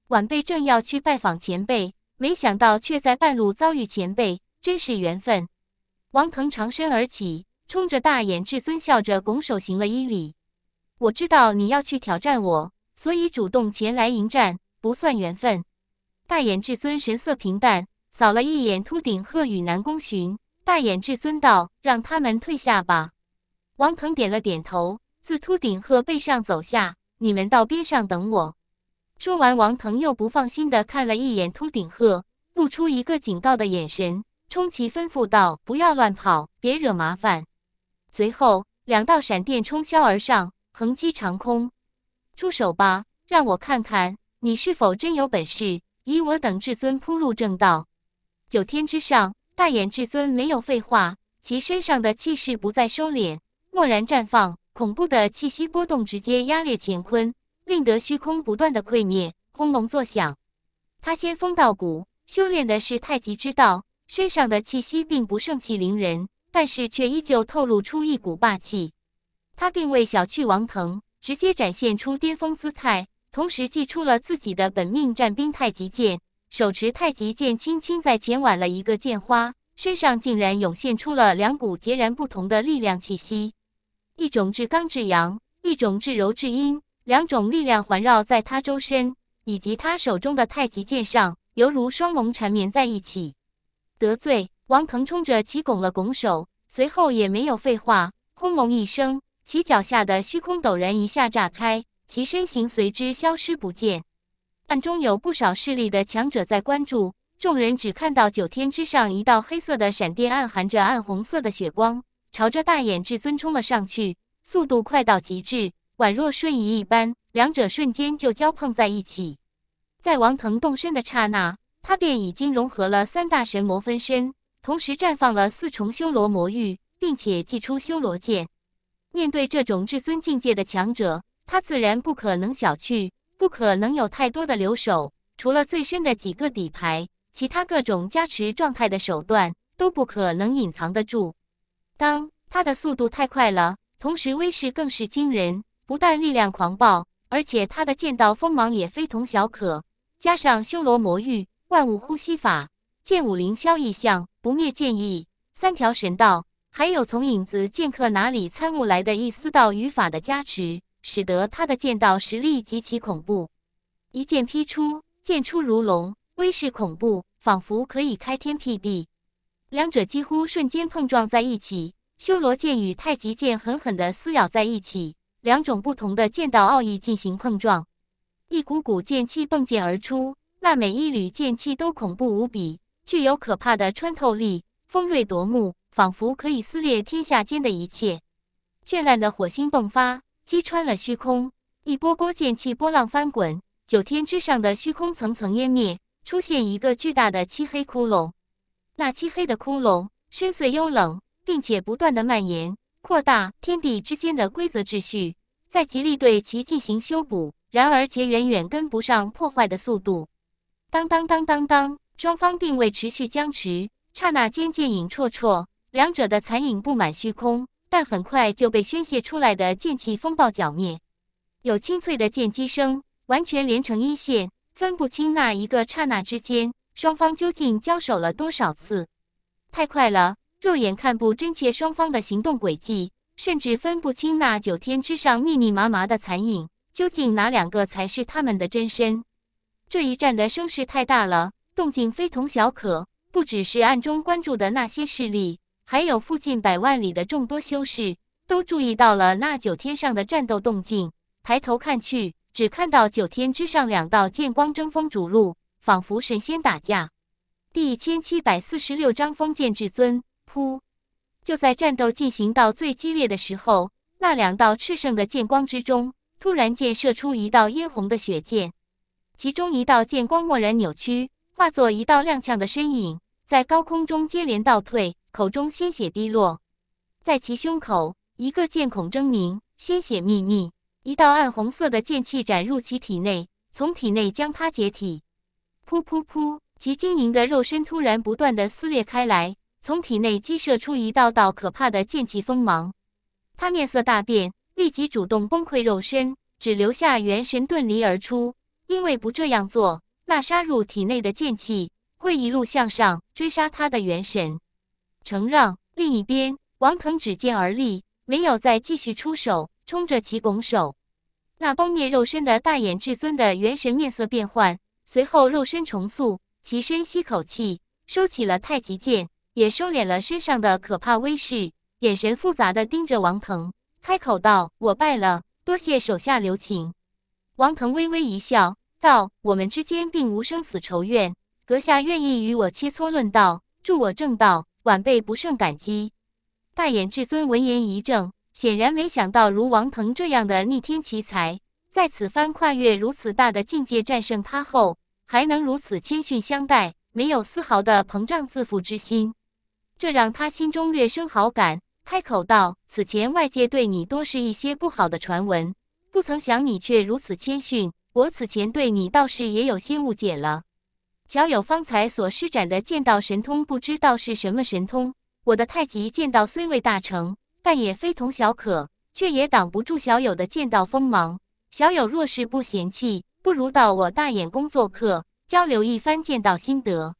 晚辈正要去拜访前辈，没想到却在半路遭遇前辈，真是缘分。王腾长身而起，冲着大眼至尊笑着拱手行了一礼。我知道你要去挑战我，所以主动前来迎战，不算缘分。大眼至尊神色平淡，扫了一眼秃顶鹤与南宫寻，大眼至尊道：“让他们退下吧。”王腾点了点头，自秃顶鹤背上走下：“你们到边上等我。”说完，王腾又不放心的看了一眼秃顶鹤，露出一个警告的眼神，冲其吩咐道：“不要乱跑，别惹麻烦。”随后，两道闪电冲霄而上。横击长空，出手吧，让我看看你是否真有本事！以我等至尊铺入正道。九天之上，大眼至尊没有废话，其身上的气势不再收敛，蓦然绽放，恐怖的气息波动直接压裂乾坤，令得虚空不断的溃灭，轰隆作响。他仙风道骨，修炼的是太极之道，身上的气息并不盛气凌人，但是却依旧透露出一股霸气。他并未小觑王腾，直接展现出巅峰姿态，同时祭出了自己的本命战兵太极剑。手持太极剑，轻轻在前挽了一个剑花，身上竟然涌现出了两股截然不同的力量气息，一种至刚至阳，一种至柔至阴，两种力量环绕在他周身以及他手中的太极剑上，犹如双龙缠绵在一起。得罪王腾，冲着其拱了拱手，随后也没有废话，轰隆一声。其脚下的虚空陡然一下炸开，其身形随之消失不见。暗中有不少势力的强者在关注，众人只看到九天之上一道黑色的闪电，暗含着暗红色的血光，朝着大眼至尊冲了上去，速度快到极致，宛若瞬移一般，两者瞬间就交碰在一起。在王腾动身的刹那，他便已经融合了三大神魔分身，同时绽放了四重修罗魔域，并且祭出修罗剑。面对这种至尊境界的强者，他自然不可能小觑，不可能有太多的留守。除了最深的几个底牌，其他各种加持状态的手段都不可能隐藏得住。当他的速度太快了，同时威势更是惊人，不但力量狂暴，而且他的剑道锋芒也非同小可。加上修罗魔域、万物呼吸法、剑舞凌霄异象、不灭剑意、三条神道，还有从影子剑客哪里参悟来的一丝道语法的加持，使得他的剑道实力极其恐怖。一剑劈出，剑出如龙，威势恐怖，仿佛可以开天辟地。两者几乎瞬间碰撞在一起，修罗剑与太极剑狠狠地撕咬在一起，两种不同的剑道奥义进行碰撞，一股股剑气迸溅而出，那每一缕剑气都恐怖无比，具有可怕的穿透力，锋锐夺目，仿佛可以撕裂天下间的一切。绚烂的火星迸发，击穿了虚空，一波波剑气波浪翻滚。九天之上的虚空层层湮灭，出现一个巨大的漆黑窟窿。那漆黑的窟窿深邃幽冷，并且不断的蔓延扩大。天地之间的规则秩序在极力对其进行修补，然而且远远跟不上破坏的速度。当当当当当，双方并未持续僵持，刹那间剑影绰绰，两者的残影布满虚空，但很快就被宣泄出来的剑气风暴剿灭。有清脆的剑击声。完全连成一线，分不清那一个刹那之间，双方究竟交手了多少次。太快了，肉眼看不真切双方的行动轨迹，甚至分不清那九天之上密密麻麻的残影，究竟哪两个才是他们的真身？这一战的声势太大了，动静非同小可。不只是暗中关注的那些势力，还有附近百万里的众多修士，都注意到了那九天上的战斗动静。抬头看去。只看到九天之上两道剑光争锋逐鹿，仿佛神仙打架。第一千七百四十六章封剑至尊。噗！就在战斗进行到最激烈的时候，那两道炽盛的剑光之中，突然间射出一道嫣红的血剑。其中一道剑光蓦然扭曲，化作一道踉跄的身影，在高空中接连倒退，口中鲜血滴落。在其胸口，一个剑孔狰狞，鲜血密密。一道暗红色的剑气斩入其体内，从体内将他解体。噗噗噗！其晶莹的肉身突然不断的撕裂开来，从体内激射出一道道可怕的剑气锋芒。他面色大变，立即主动崩溃肉身，只留下元神遁离而出。因为不这样做，那杀入体内的剑气会一路向上追杀他的元神。承让。另一边，王腾指剑而立，没有再继续出手。冲着其拱手，那崩灭肉身的大眼至尊的元神面色变幻，随后肉身重塑，其深吸口气，收起了太极剑，也收敛了身上的可怕威势，眼神复杂的盯着王腾，开口道：“我败了，多谢手下留情。”王腾微微一笑，道：“我们之间并无生死仇怨，阁下愿意与我切磋论道，助我正道，晚辈不胜感激。”大眼至尊闻言一怔。显然没想到，如王腾这样的逆天奇才，在此番跨越如此大的境界战胜他后，还能如此谦逊相待，没有丝毫的膨胀自负之心，这让他心中略生好感，开口道：“此前外界对你多是一些不好的传闻，不曾想你却如此谦逊。我此前对你倒是也有些误解了。小友方才所施展的剑道神通，不知道是什么神通。我的太极剑道虽未大成。”但也非同小可，却也挡不住小友的剑道锋芒。小友若是不嫌弃，不如到我大眼宫做客，交流一番剑道心得。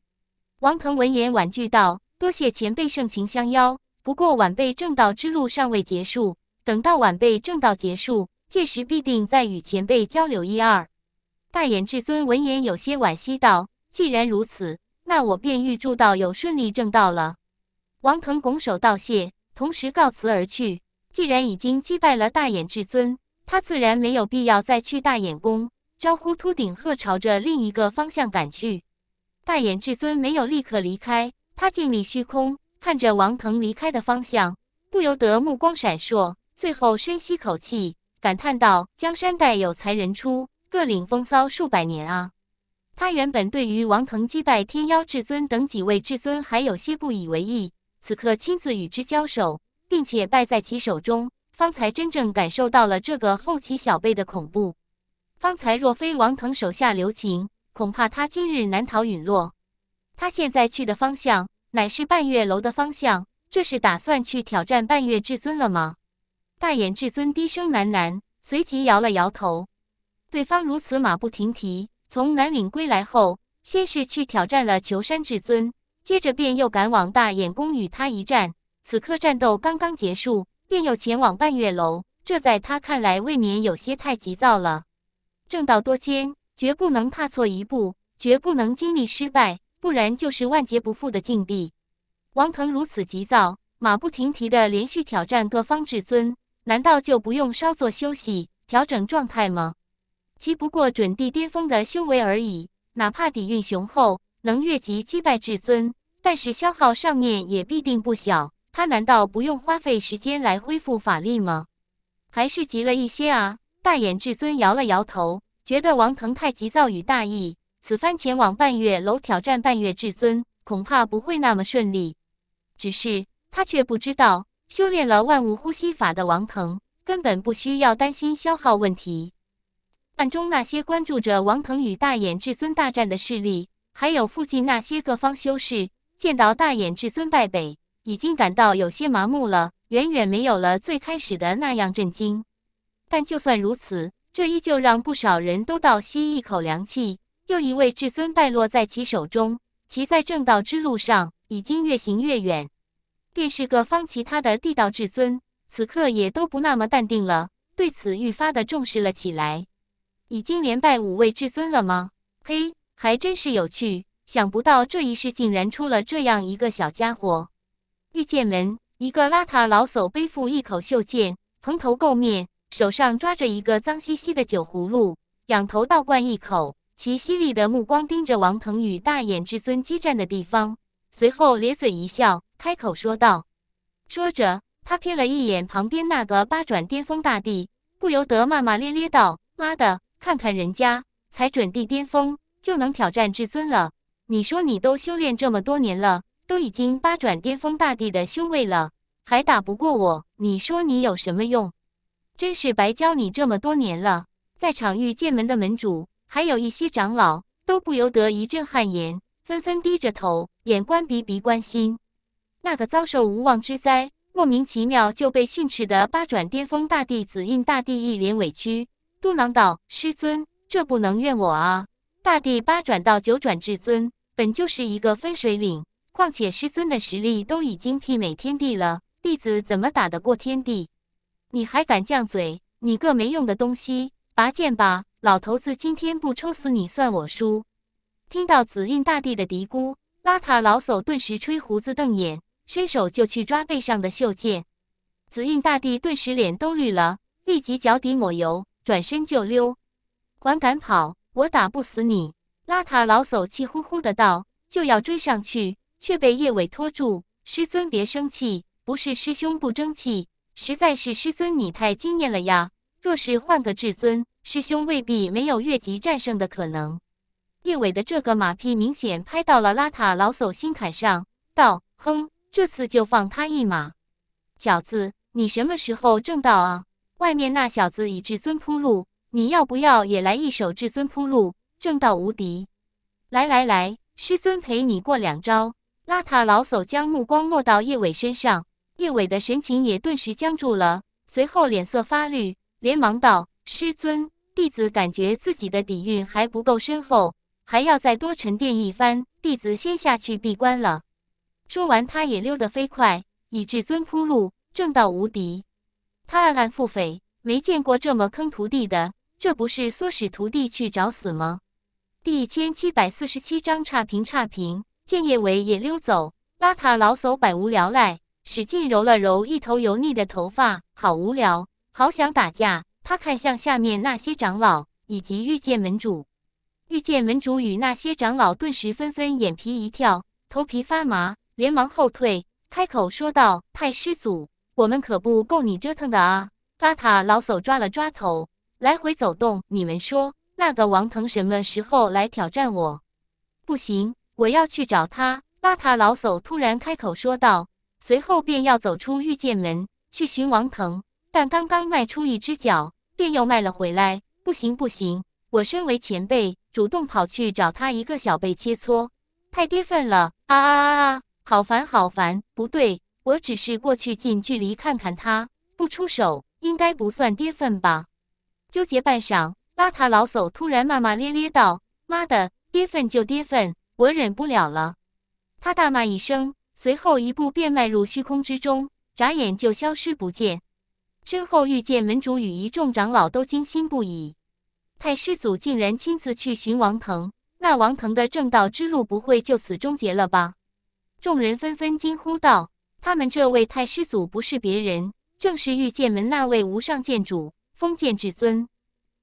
王腾闻言婉拒道：“多谢前辈盛情相邀，不过晚辈正道之路尚未结束，等到晚辈正道结束，届时必定再与前辈交流一二。”大眼至尊闻言有些惋惜道：“既然如此，那我便预祝道友顺利正道了。”王腾拱手道谢。同时告辞而去。既然已经击败了大眼至尊，他自然没有必要再去大眼宫。招呼秃顶鹤朝着另一个方向赶去。大眼至尊没有立刻离开，他静立虚空，看着王腾离开的方向，不由得目光闪烁。最后深吸口气，感叹道：“江山代有才人出，各领风骚数百年啊！”他原本对于王腾击败天妖至尊等几位至尊还有些不以为意。此刻亲自与之交手，并且败在其手中，方才真正感受到了这个后起小辈的恐怖。方才若非王腾手下留情，恐怕他今日难逃陨落。他现在去的方向乃是半月楼的方向，这是打算去挑战半月至尊了吗？大眼至尊低声喃喃，随即摇了摇头。对方如此马不停蹄，从南岭归来后，先是去挑战了求山至尊，接着便又赶往大眼宫与他一战。此刻战斗刚刚结束，便又前往半月楼，这在他看来未免有些太急躁了。正道多艰，绝不能踏错一步，绝不能经历失败。不然就是万劫不复的境地。王腾如此急躁，马不停蹄的连续挑战各方至尊，难道就不用稍作休息，调整状态吗？其不过准地巅峰的修为而已，哪怕底蕴雄厚，能越级击败至尊，但是消耗上面也必定不小。他难道不用花费时间来恢复法力吗？还是急了一些啊？大眼至尊摇了摇头，觉得王腾太急躁与大意。此番前往半月楼挑战半月至尊，恐怕不会那么顺利。只是他却不知道，修炼了万物呼吸法的王腾，根本不需要担心消耗问题。暗中那些关注着王腾与大眼至尊大战的势力，还有附近那些各方修士，见到大眼至尊败北，已经感到有些麻木了，远远没有了最开始的那样震惊。但就算如此，这依旧让不少人都倒吸一口凉气。又一位至尊败落在其手中，其在正道之路上已经越行越远。便是各方其他的地道至尊，此刻也都不那么淡定了，对此愈发的重视了起来。已经连败五位至尊了吗？嘿，还真是有趣。想不到这一世竟然出了这样一个小家伙。御剑门，一个邋遢老叟背负一口袖剑，蓬头垢面，手上抓着一个脏兮兮的酒葫芦，仰头倒灌一口。其犀利的目光盯着王腾与大眼至尊激战的地方，随后咧嘴一笑，开口说道。说着，他瞥了一眼旁边那个八转巅峰大帝，不由得骂骂咧咧道：“妈的，看看人家才准地巅峰就能挑战至尊了，你说你都修炼这么多年了，都已经八转巅峰大帝的修为了，还打不过我？你说你有什么用？真是白教你这么多年了。”在场御剑门的门主。还有一些长老都不由得一阵汗颜，纷纷低着头，眼观鼻，鼻观心。那个遭受无妄之灾，莫名其妙就被训斥的八转巅峰大帝紫印大帝一脸委屈，嘟囔道：“师尊，这不能怨我啊！大帝八转到九转至尊，本就是一个分水岭，况且师尊的实力都已经媲美天地了，弟子怎么打得过天地？你还敢犟嘴？你个没用的东西，拔剑吧！”老头子，今天不抽死你算我输！听到紫印大帝的嘀咕，邋遢老叟顿时吹胡子瞪眼，伸手就去抓背上的袖剑。紫印大帝顿时脸都绿了，立即脚底抹油，转身就溜。还敢跑？我打不死你！邋遢老叟气呼呼的道，就要追上去，却被叶伟拖住。师尊别生气，不是师兄不争气，实在是师尊你太惊艳了呀！若是换个至尊，师兄未必没有越级战胜的可能。叶伟的这个马屁明显拍到了邋遢老叟心坎上，道：“哼，这次就放他一马。小子，你什么时候正道啊？外面那小子以至尊铺路，你要不要也来一手至尊铺路，正道无敌？来来来，师尊陪你过两招。”邋遢老叟将目光落到叶伟身上，叶伟的神情也顿时僵住了，随后脸色发绿，连忙道：“师尊。”弟子感觉自己的底蕴还不够深厚，还要再多沉淀一番。弟子先下去闭关了。说完，他也溜得飞快，以至尊铺路，正道无敌。他暗暗腹诽：没见过这么坑徒弟的，这不是唆使徒弟去找死吗？第一千七百四十七章差评差评。见叶伟也溜走，邋遢老叟百无聊赖，使劲揉了揉一头油腻的头发，好无聊，好想打架。他看向下面那些长老以及御剑门主，御剑门主与那些长老顿时纷纷眼皮一跳，头皮发麻，连忙后退，开口说道：“太师祖，我们可不够你折腾的啊！”邋遢老叟抓了抓头，来回走动。你们说那个王腾什么时候来挑战我？不行，我要去找他。邋遢老叟突然开口说道，随后便要走出御剑门去寻王腾，但刚刚迈出一只脚。便又迈了回来，不行不行！我身为前辈，主动跑去找他一个小辈切磋，太跌份了！啊啊啊啊！好烦好烦！不对，我只是过去近距离看看他，不出手应该不算跌份吧？纠结半晌，邋遢老叟突然骂骂咧咧道：“妈的，跌份就跌份，我忍不了了！”他大骂一声，随后一步便迈入虚空之中，眨眼就消失不见。身后遇见门主与一众长老都惊心不已，太师祖竟然亲自去寻王腾，那王腾的正道之路不会就此终结了吧？众人纷纷惊呼道：“他们这位太师祖不是别人，正是御剑门那位无上剑主封建至尊。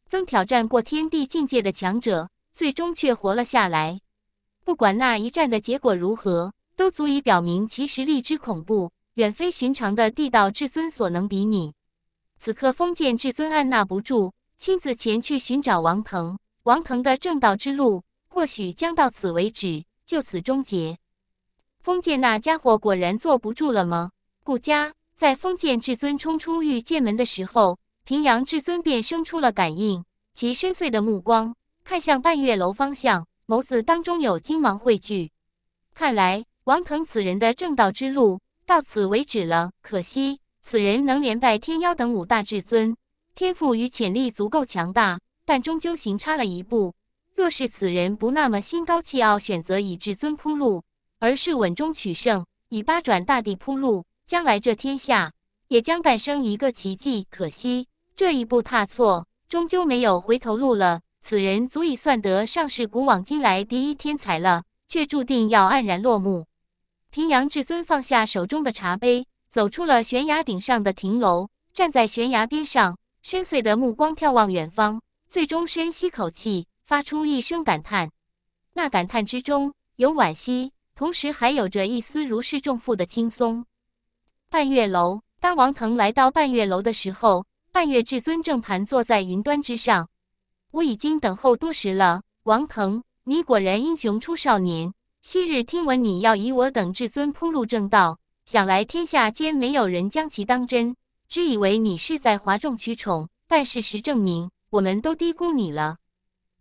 曾挑战过天地境界的强者，最终却活了下来。不管那一战的结果如何，都足以表明其实力之恐怖，远非寻常的地道至尊所能比拟。”此刻，封建至尊按捺不住，亲自前去寻找王腾。王腾的正道之路，或许将到此为止，就此终结。封建那家伙果然坐不住了吗？顾家在封建至尊冲出御剑门的时候，平阳至尊便生出了感应，其深邃的目光看向半月楼方向，眸子当中有金芒汇聚。看来王腾此人的正道之路到此为止了，可惜。此人能连败天妖等五大至尊，天赋与潜力足够强大，但终究行差了一步。若是此人不那么心高气傲，选择以至尊铺路，而是稳中取胜，以八转大地铺路，将来这天下也将诞生一个奇迹。可惜这一步踏错，终究没有回头路了。此人足以算得上是古往今来第一天才了，却注定要黯然落幕。平阳至尊放下手中的茶杯。走出了悬崖顶上的亭楼，站在悬崖边上，深邃的目光眺望远方，最终深吸口气，发出一声感叹。那感叹之中有惋惜，同时还有着一丝如释重负的轻松。半月楼，当王腾来到半月楼的时候，半月至尊正盘坐在云端之上。我已经等候多时了，王腾，你果然英雄出少年。昔日听闻你要以我等至尊铺路正道。想来天下间没有人将其当真，只以为你是在哗众取宠。但事实证明，我们都低估你了。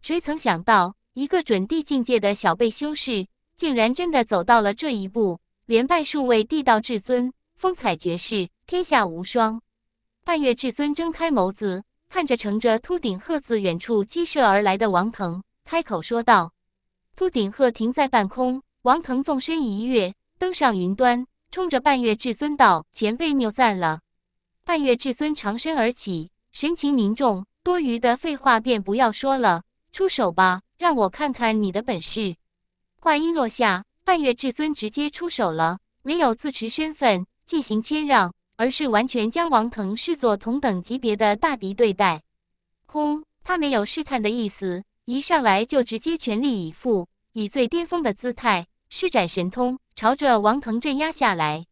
谁曾想到，一个准地境界的小辈修士，竟然真的走到了这一步，连败数位地道至尊，风采绝世，天下无双。半月至尊睁开眸子，看着乘着秃顶鹤自远处激射而来的王腾，开口说道：“秃顶鹤停在半空，王腾纵身一跃，登上云端。”冲着半月至尊道：“前辈谬赞了。”半月至尊长身而起，神情凝重。多余的废话便不要说了，出手吧，让我看看你的本事。话音落下，半月至尊直接出手了，没有自持身份进行谦让，而是完全将王腾视作同等级别的大敌对待。轰！他没有试探的意思，一上来就直接全力以赴，以最巅峰的姿态施展神通。朝着王腾镇压下来，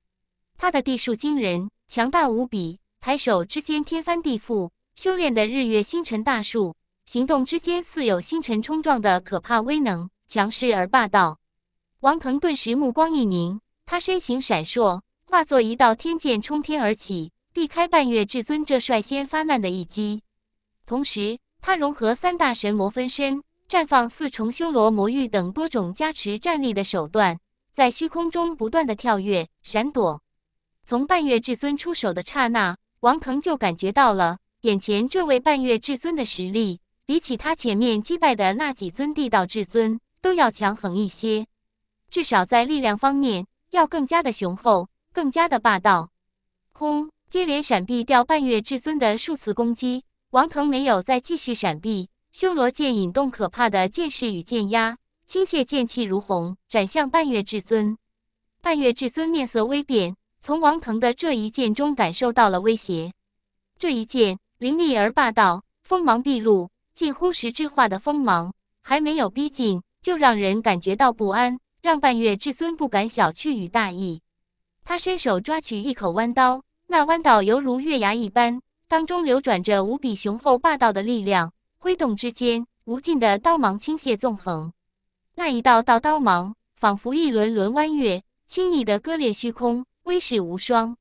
他的地术惊人，强大无比，抬手之间天翻地覆，修炼的日月星辰大术，行动之间似有星辰冲撞的可怕威能，强势而霸道。王腾顿时目光一凝，他身形闪烁，化作一道天剑冲天而起，避开半月至尊这率先发难的一击。同时，他融合三大神魔分身，绽放四重修罗魔域等多种加持战力的手段。在虚空中不断的跳跃、闪躲，从半月至尊出手的刹那，王腾就感觉到了眼前这位半月至尊的实力，比起他前面击败的那几尊地道至尊都要强横一些，至少在力量方面要更加的雄厚、更加的霸道。轰！接连闪避掉半月至尊的数次攻击，王腾没有再继续闪避，修罗剑引动可怕的剑势与剑压。倾泻剑气如虹，斩向半月至尊。半月至尊面色微变，从王腾的这一剑中感受到了威胁。这一剑凌厉而霸道，锋芒毕露，近乎实质化的锋芒，还没有逼近，就让人感觉到不安，让半月至尊不敢小觑与大意。他伸手抓取一口弯刀，那弯刀犹如月牙一般，当中流转着无比雄厚霸道的力量，挥动之间，无尽的刀芒倾泻纵横。那一道道刀芒，仿佛一轮轮弯月，轻易的割裂虚空，威势无双。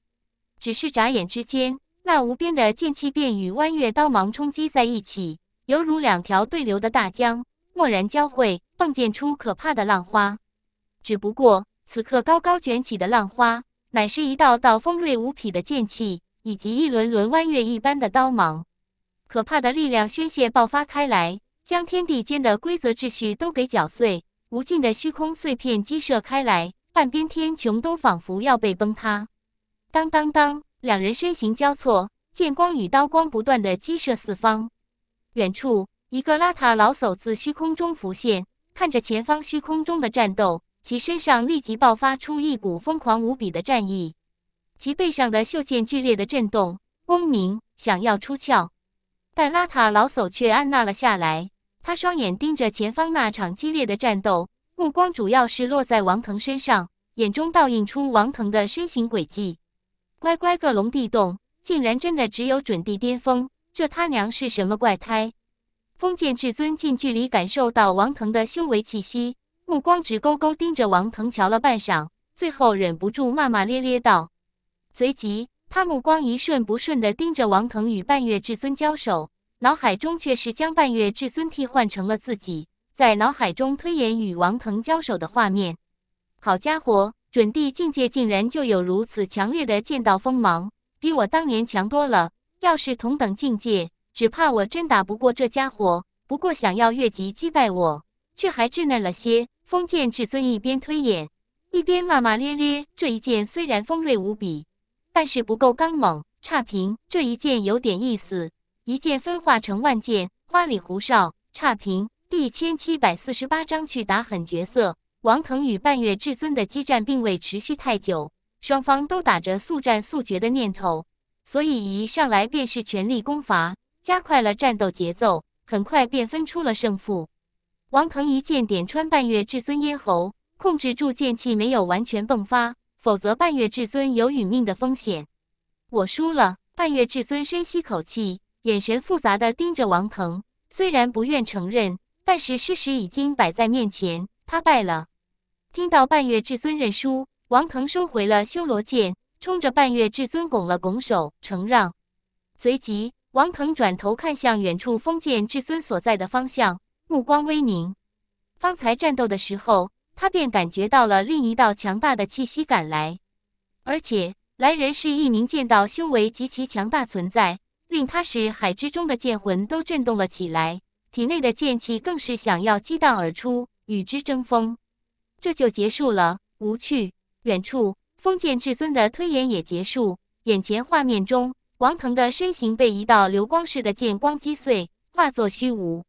只是眨眼之间，那无边的剑气便与弯月刀芒冲击在一起，犹如两条对流的大江，蓦然交汇，迸溅出可怕的浪花。只不过此刻高高卷起的浪花，乃是一道道锋锐无匹的剑气，以及一轮轮弯月一般的刀芒。可怕的力量宣泄爆发开来，将天地间的规则秩序都给搅碎。无尽的虚空碎片激射开来，半边天穹都仿佛要被崩塌。当当当，两人身形交错，剑光与刀光不断的激射四方。远处，一个邋遢老叟自虚空中浮现，看着前方虚空中的战斗，其身上立即爆发出一股疯狂无比的战意，其背上的袖剑剧烈的震动，嗡鸣，想要出鞘。但邋遢老叟却按捺了下来，他双眼盯着前方那场激烈的战斗，目光主要是落在王腾身上，眼中倒映出王腾的身形轨迹。乖乖个龙地洞，竟然真的只有准地巅峰，这他娘是什么怪胎？封建至尊近距离感受到王腾的修为气息，目光直勾勾盯着王腾瞧了半晌，最后忍不住骂骂咧咧道。随即。他目光一瞬不瞬地盯着王腾与半月至尊交手，脑海中却是将半月至尊替换成了自己，在脑海中推演与王腾交手的画面。好家伙，准帝境界竟然就有如此强烈的剑道锋芒，比我当年强多了。要是同等境界，只怕我真打不过这家伙。不过想要越级击败我，却还稚嫩了些。封建至尊一边推演，一边骂骂咧咧。这一剑虽然锋锐无比。但是不够刚猛，差评。这一剑有点意思，一剑分化成万剑，花里胡哨。差评。第一千七百四十八章去打狠角色。王腾与半月至尊的激战并未持续太久，双方都打着速战速决的念头，所以一上来便是全力攻伐，加快了战斗节奏，很快便分出了胜负。王腾一剑点穿半月至尊咽喉，控制住剑气没有完全迸发。否则，半月至尊有殒命的风险。我输了。半月至尊深吸口气，眼神复杂的盯着王腾。虽然不愿承认，但是事实已经摆在面前，他败了。听到半月至尊认输，王腾收回了修罗剑，冲着半月至尊拱了拱手，承让。随即，王腾转头看向远处封建至尊所在的方向，目光微凝。方才战斗的时候。他便感觉到了另一道强大的气息赶来，而且来人是一名剑道修为极其强大存在，令他使海之中的剑魂都震动了起来，体内的剑气更是想要激荡而出，与之争锋。这就结束了，无趣。远处，封建至尊的推演也结束，眼前画面中，王腾的身形被一道流光似的剑光击碎，化作虚无。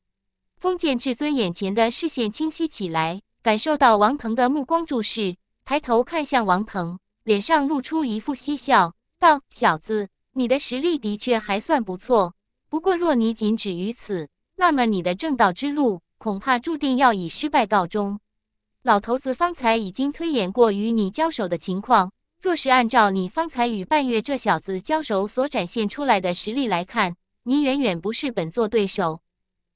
封建至尊眼前的视线清晰起来。感受到王腾的目光注视，抬头看向王腾，脸上露出一副嬉笑，道：“小子，你的实力的确还算不错。不过若你仅止于此，那么你的正道之路恐怕注定要以失败告终。老头子方才已经推演过与你交手的情况，若是按照你方才与半月这小子交手所展现出来的实力来看，你远远不是本座对手。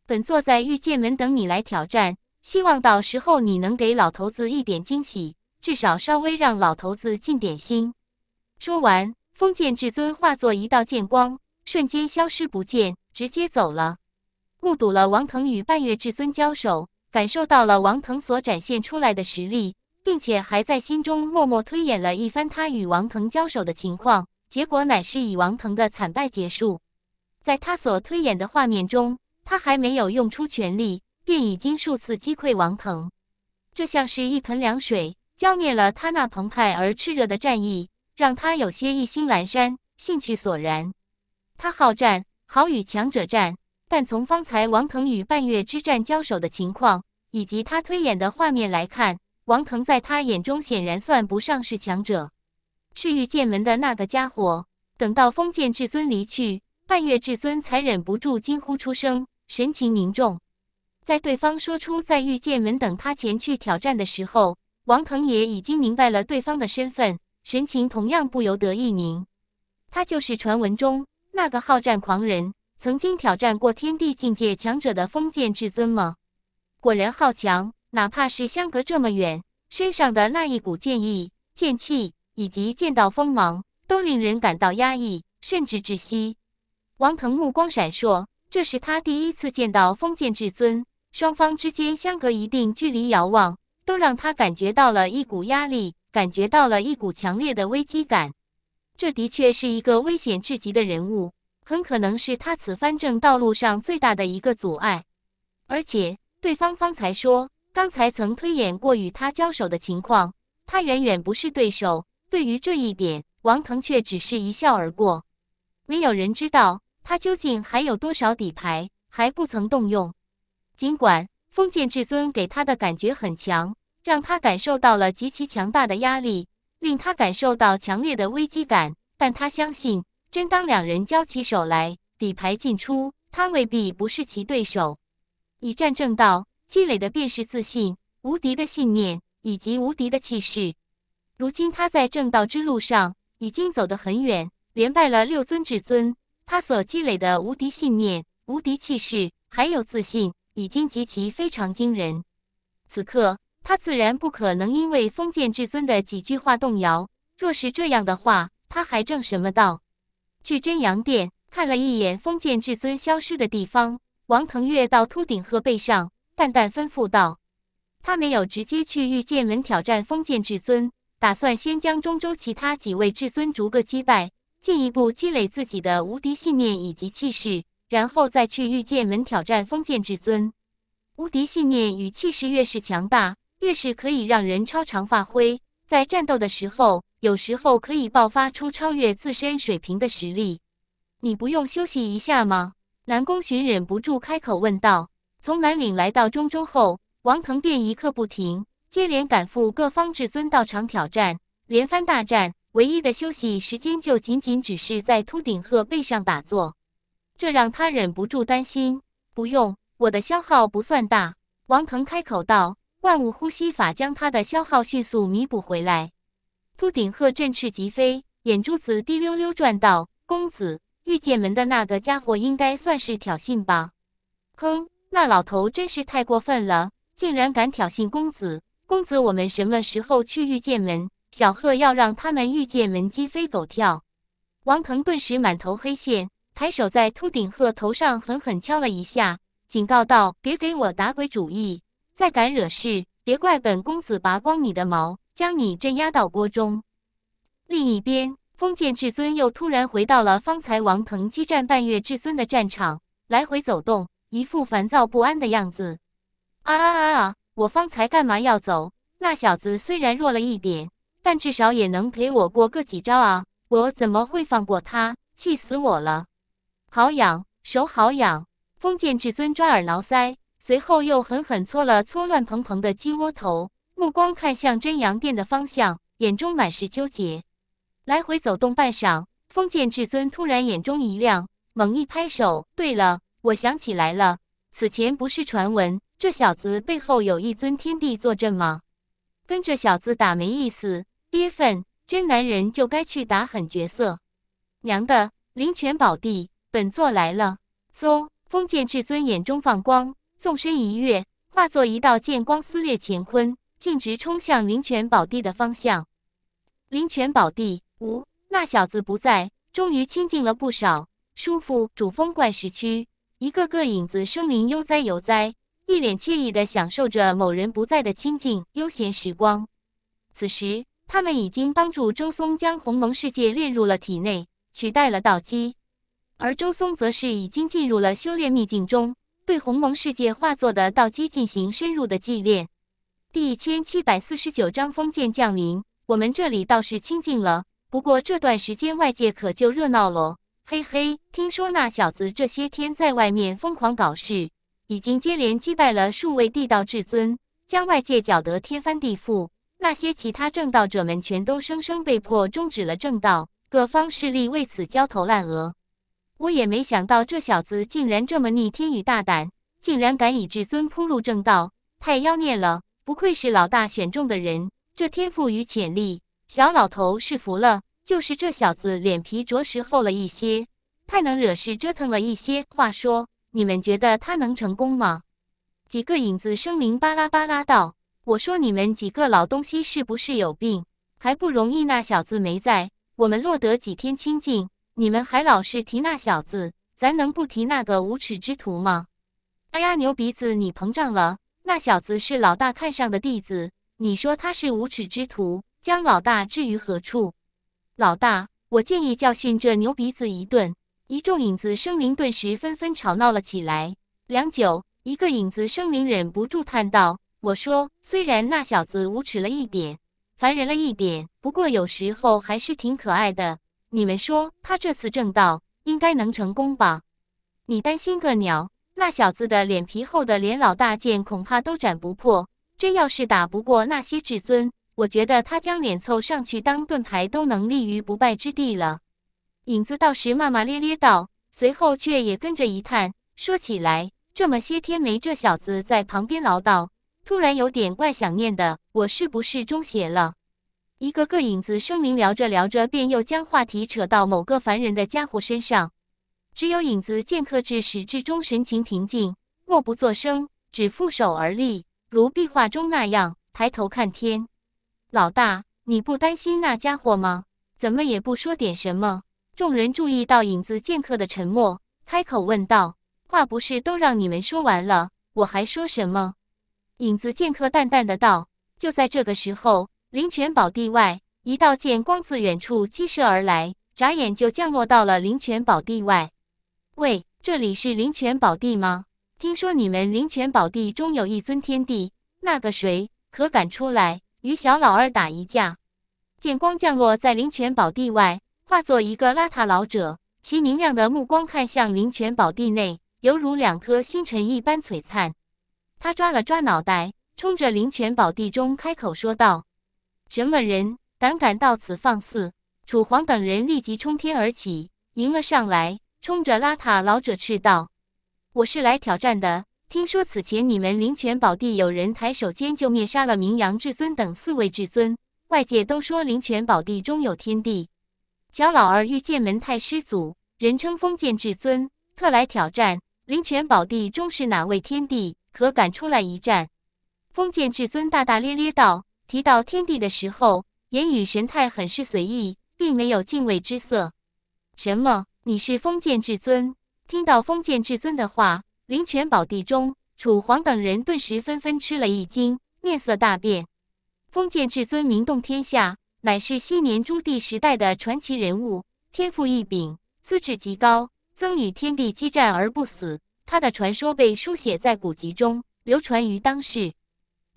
本座在御剑门等你来挑战。”希望到时候你能给老头子一点惊喜，至少稍微让老头子尽点心。说完，封建至尊化作一道剑光，瞬间消失不见，直接走了。目睹了王腾与半月至尊交手，感受到了王腾所展现出来的实力，并且还在心中默默推演了一番他与王腾交手的情况，结果乃是以王腾的惨败结束。在他所推演的画面中，他还没有用出全力。便已经数次击溃王腾，这像是一盆凉水，浇灭了他那澎湃而炽热的战意，让他有些意兴阑珊，兴趣索然。他好战，好与强者战，但从方才王腾与半月之战交手的情况，以及他推演的画面来看，王腾在他眼中显然算不上是强者。是御剑门的那个家伙。等到封建至尊离去，半月至尊才忍不住惊呼出声，神情凝重。在对方说出在御剑门等他前去挑战的时候，王腾也已经明白了对方的身份，神情同样不由得一凝。他就是传闻中那个好战狂人，曾经挑战过天地境界强者的封建至尊吗？果然好强，哪怕是相隔这么远，身上的那一股剑意、剑气以及剑道锋芒，都令人感到压抑，甚至窒息。王腾目光闪烁，这是他第一次见到封建至尊。双方之间相隔一定距离遥望，都让他感觉到了一股压力，感觉到了一股强烈的危机感。这的确是一个危险至极的人物，很可能是他此番正道路上最大的一个阻碍。而且，对方方才说，刚才曾推演过与他交手的情况，他远远不是对手。对于这一点，王腾却只是一笑而过。没有人知道他究竟还有多少底牌还不曾动用。尽管封建至尊给他的感觉很强，让他感受到了极其强大的压力，令他感受到强烈的危机感，但他相信，真当两人交起手来，底牌尽出，他未必不是其对手。以战正道，积累的便是自信、无敌的信念以及无敌的气势。如今他在正道之路上已经走得很远，连败了六尊至尊，他所积累的无敌信念、无敌气势还有自信。已经极其非常惊人。此刻他自然不可能因为封建至尊的几句话动摇。若是这样的话，他还正什么道？去真阳殿看了一眼封建至尊消失的地方，王腾跃到秃顶鹤背上，淡淡吩咐道：“他没有直接去御剑门挑战封建至尊，打算先将中州其他几位至尊逐个击败，进一步积累自己的无敌信念以及气势。”然后再去御剑门挑战封建至尊，无敌信念与气势越是强大，越是可以让人超常发挥。在战斗的时候，有时候可以爆发出超越自身水平的实力。你不用休息一下吗？南宫寻忍不住开口问道。从南岭来到中州后，王腾便一刻不停，接连赶赴各方至尊道场挑战，连番大战。唯一的休息时间就仅仅只是在秃顶鹤背上打坐。这让他忍不住担心。不用，我的消耗不算大。王腾开口道：“万物呼吸法将他的消耗迅速弥补回来。”秃顶鹤振翅疾飞，眼珠子滴溜溜转道：“公子，御剑门的那个家伙应该算是挑衅吧？”哼，那老头真是太过分了，竟然敢挑衅公子！公子，我们什么时候去御剑门？小贺要让他们御剑门鸡飞狗跳！王腾顿时满头黑线。抬手在秃顶鹤头上狠狠敲了一下，警告道：“别给我打鬼主意！再敢惹事，别怪本公子拔光你的毛，将你镇压到锅中。”另一边，封建至尊又突然回到了方才王腾激战半月至尊的战场，来回走动，一副烦躁不安的样子。啊啊啊啊！我方才干嘛要走？那小子虽然弱了一点，但至少也能陪我过个几招啊！我怎么会放过他？气死我了！好痒，手好痒！封建至尊抓耳挠腮，随后又狠狠搓了搓乱蓬蓬的鸡窝头，目光看向真阳殿的方向，眼中满是纠结。来回走动半晌，封建至尊突然眼中一亮，猛一拍手：“对了，我想起来了，此前不是传闻这小子背后有一尊天帝坐镇吗？跟这小子打没意思，憋愤，真男人就该去打狠角色。娘的，灵泉宝地！”本座来了！嗖！封建至尊眼中放光，纵身一跃，化作一道剑光撕裂乾坤，径直冲向灵泉宝地的方向。灵泉宝地，无那小子不在，终于清静了不少。舒服！主峰怪石区，一个个影子生灵悠哉悠哉，一脸惬意地享受着某人不在的清静悠闲时光。此时，他们已经帮助周松将鸿蒙世界炼入了体内，取代了道基。而周松则是已经进入了修炼秘境中，对鸿蒙世界化作的道基进行深入的祭炼。第一千七百四十九章封建降临，我们这里倒是清静了。不过这段时间外界可就热闹了。嘿嘿，听说那小子这些天在外面疯狂搞事，已经接连击败了数位地道至尊，将外界搅得天翻地覆。那些其他正道者们全都生生被迫终止了正道，各方势力为此焦头烂额。我也没想到这小子竟然这么逆天与大胆，竟然敢以至尊铺路正道，太妖孽了！不愧是老大选中的人，这天赋与潜力，小老头是服了。就是这小子脸皮着实厚了一些，太能惹事折腾了一些。话说，你们觉得他能成功吗？几个影子生灵巴拉巴拉道：“我说你们几个老东西是不是有病？还不容易那小子没在，我们落得几天清静。”你们还老是提那小子，咱能不提那个无耻之徒吗？哎呀，牛鼻子，你膨胀了！那小子是老大看上的弟子，你说他是无耻之徒，将老大置于何处？老大，我建议教训这牛鼻子一顿。一众影子生灵顿时纷纷吵闹了起来。良久，一个影子生灵忍不住叹道：“我说，虽然那小子无耻了一点，烦人了一点，不过有时候还是挺可爱的。你们说，他这次正道应该能成功吧？你担心个鸟！那小子的脸皮厚的连老大剑恐怕都斩不破。真要是打不过那些至尊，我觉得他将脸凑上去当盾牌都能立于不败之地了。”影子道士骂骂咧咧道，随后却也跟着一叹，说起来，这么些天没这小子在旁边唠叨，突然有点怪想念的。我是不是中邪了？一个个影子声明聊着聊着，便又将话题扯到某个烦人的家伙身上。只有影子剑客至始至终神情平静，默不作声，只负手而立，如壁画中那样抬头看天。老大，你不担心那家伙吗？怎么也不说点什么？众人注意到影子剑客的沉默，开口问道：“话不是都让你们说完了，我还说什么？”影子剑客淡淡的道：“就在这个时候，灵泉宝地外，一道剑光自远处激射而来，眨眼就降落到了灵泉宝地外。喂，这里是灵泉宝地吗？听说你们灵泉宝地中有一尊天帝，那个谁可敢出来与小老二打一架？”剑光降落在灵泉宝地外。化作一个邋遢老者，其明亮的目光看向灵泉宝地内，犹如两颗星辰一般璀璨。他抓了抓脑袋，冲着灵泉宝地中开口说道：“什么人胆敢到此放肆？”楚皇等人立即冲天而起，迎了上来，冲着邋遢老者斥道：“我是来挑战的。听说此前你们灵泉宝地有人抬手间就灭杀了明阳至尊等四位至尊，外界都说灵泉宝地中有天地。”小老儿遇剑门太师祖，人称封建至尊，特来挑战灵泉宝地中是哪位天帝？可敢出来一战？封建至尊大大咧咧道：“提到天帝的时候，言语神态很是随意，并没有敬畏之色。”什么？你是封建至尊？听到封建至尊的话，灵泉宝地中，楚皇等人顿时纷纷吃了一惊，面色大变。封建至尊名动天下。乃是昔年朱棣时代的传奇人物，天赋异禀，资质极高，曾与天地激战而不死。他的传说被书写在古籍中，流传于当世。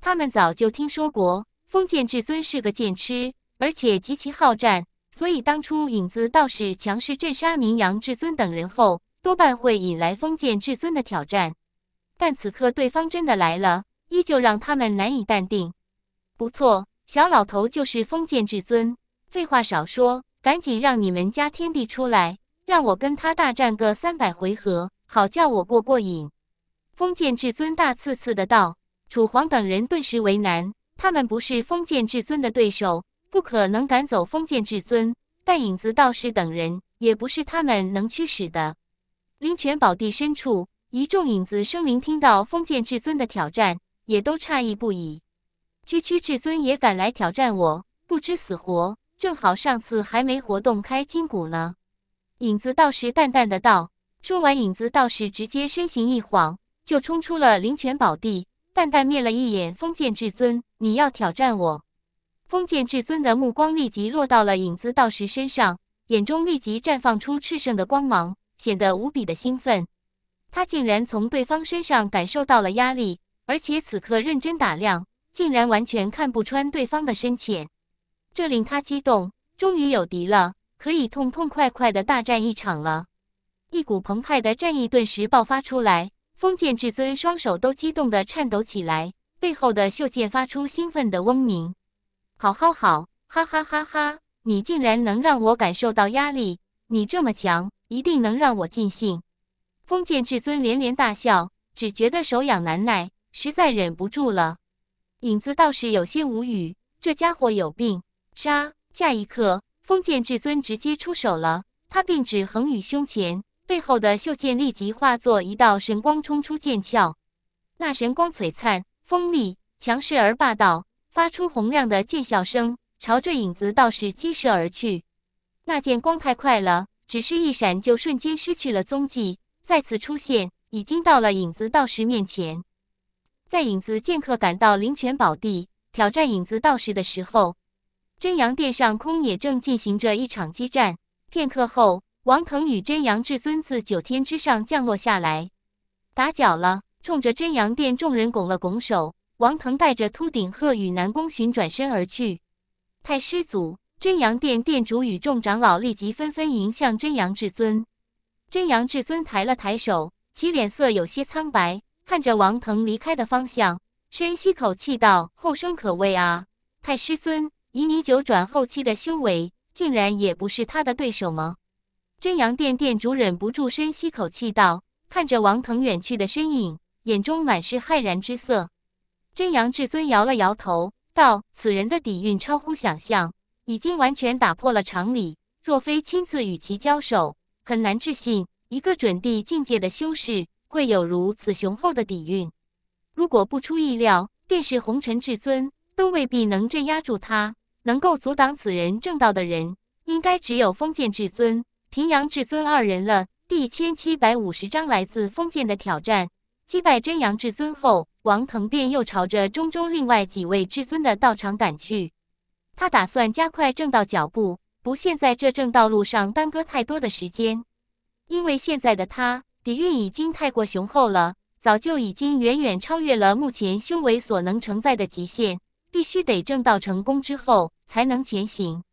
他们早就听说过封建至尊是个剑痴，而且极其好战，所以当初影子道士强势镇杀名扬至尊等人后，多半会引来封建至尊的挑战。但此刻对方真的来了，依旧让他们难以淡定。不错。小老头就是封建至尊，废话少说，赶紧让你们家天帝出来，让我跟他大战个三百回合，好叫我过过瘾。封建至尊大刺刺的道。楚皇等人顿时为难，他们不是封建至尊的对手，不可能赶走封建至尊，但影子道士等人也不是他们能驱使的。灵泉宝地深处，一众影子生灵听到封建至尊的挑战，也都诧异不已。区区至尊也敢来挑战我，不知死活！正好上次还没活动开筋骨呢。影子道士淡淡的道。说完，影子道士直接身形一晃，就冲出了灵泉宝地，淡淡灭了一眼封建至尊：“你要挑战我？”封建至尊的目光立即落到了影子道士身上，眼中立即绽放出炽盛的光芒，显得无比的兴奋。他竟然从对方身上感受到了压力，而且此刻认真打量。竟然完全看不穿对方的深浅，这令他激动，终于有敌了，可以痛痛快快的大战一场了。一股澎湃的战意顿时爆发出来，封建至尊双手都激动的颤抖起来，背后的袖剑发出兴奋的嗡鸣。好，好，好，哈哈哈哈！你竟然能让我感受到压力，你这么强，一定能让我尽兴。封建至尊连连大笑，只觉得手痒难耐，实在忍不住了。影子倒是有些无语，这家伙有病！杀！下一刻，封建至尊直接出手了，他并指横于胸前，背后的袖剑立即化作一道神光冲出剑鞘。那神光璀璨、锋利、强势而霸道，发出洪亮的剑啸声，朝着影子道士击射而去。那剑光太快了，只是一闪就瞬间失去了踪迹，再次出现，已经到了影子道士面前。在影子剑客赶到灵泉宝地挑战影子道士的时候，真阳殿上空也正进行着一场激战。片刻后，王腾与真阳至尊自九天之上降落下来，打搅了，冲着真阳殿众人拱了拱手。王腾带着秃顶鹤与南宫寻转身而去。太师祖，真阳殿殿主与众长老立即纷纷迎向真阳至尊。真阳至尊抬了抬手，其脸色有些苍白，看着王腾离开的方向，深吸口气道：“后生可畏啊！太师尊，以你九转后期的修为，竟然也不是他的对手吗？”真阳殿殿主忍不住深吸口气道，看着王腾远去的身影，眼中满是骇然之色。真阳至尊摇了摇头，道：“此人的底蕴超乎想象，已经完全打破了常理。若非亲自与其交手，很难置信一个准地境界的修士会有如此雄厚的底蕴。如果不出意料，便是红尘至尊都未必能镇压住他。能够阻挡此人正道的人，应该只有封建至尊、平阳至尊二人了。”第千七百五十章来自封建的挑战。击败真阳至尊后，王腾便又朝着中州另外几位至尊的道场赶去。他打算加快正道脚步，不限在这正道路上耽搁太多的时间。因为现在的他底蕴已经太过雄厚了，早就已经远远超越了目前修为所能承载的极限，必须得正道成功之后才能前行。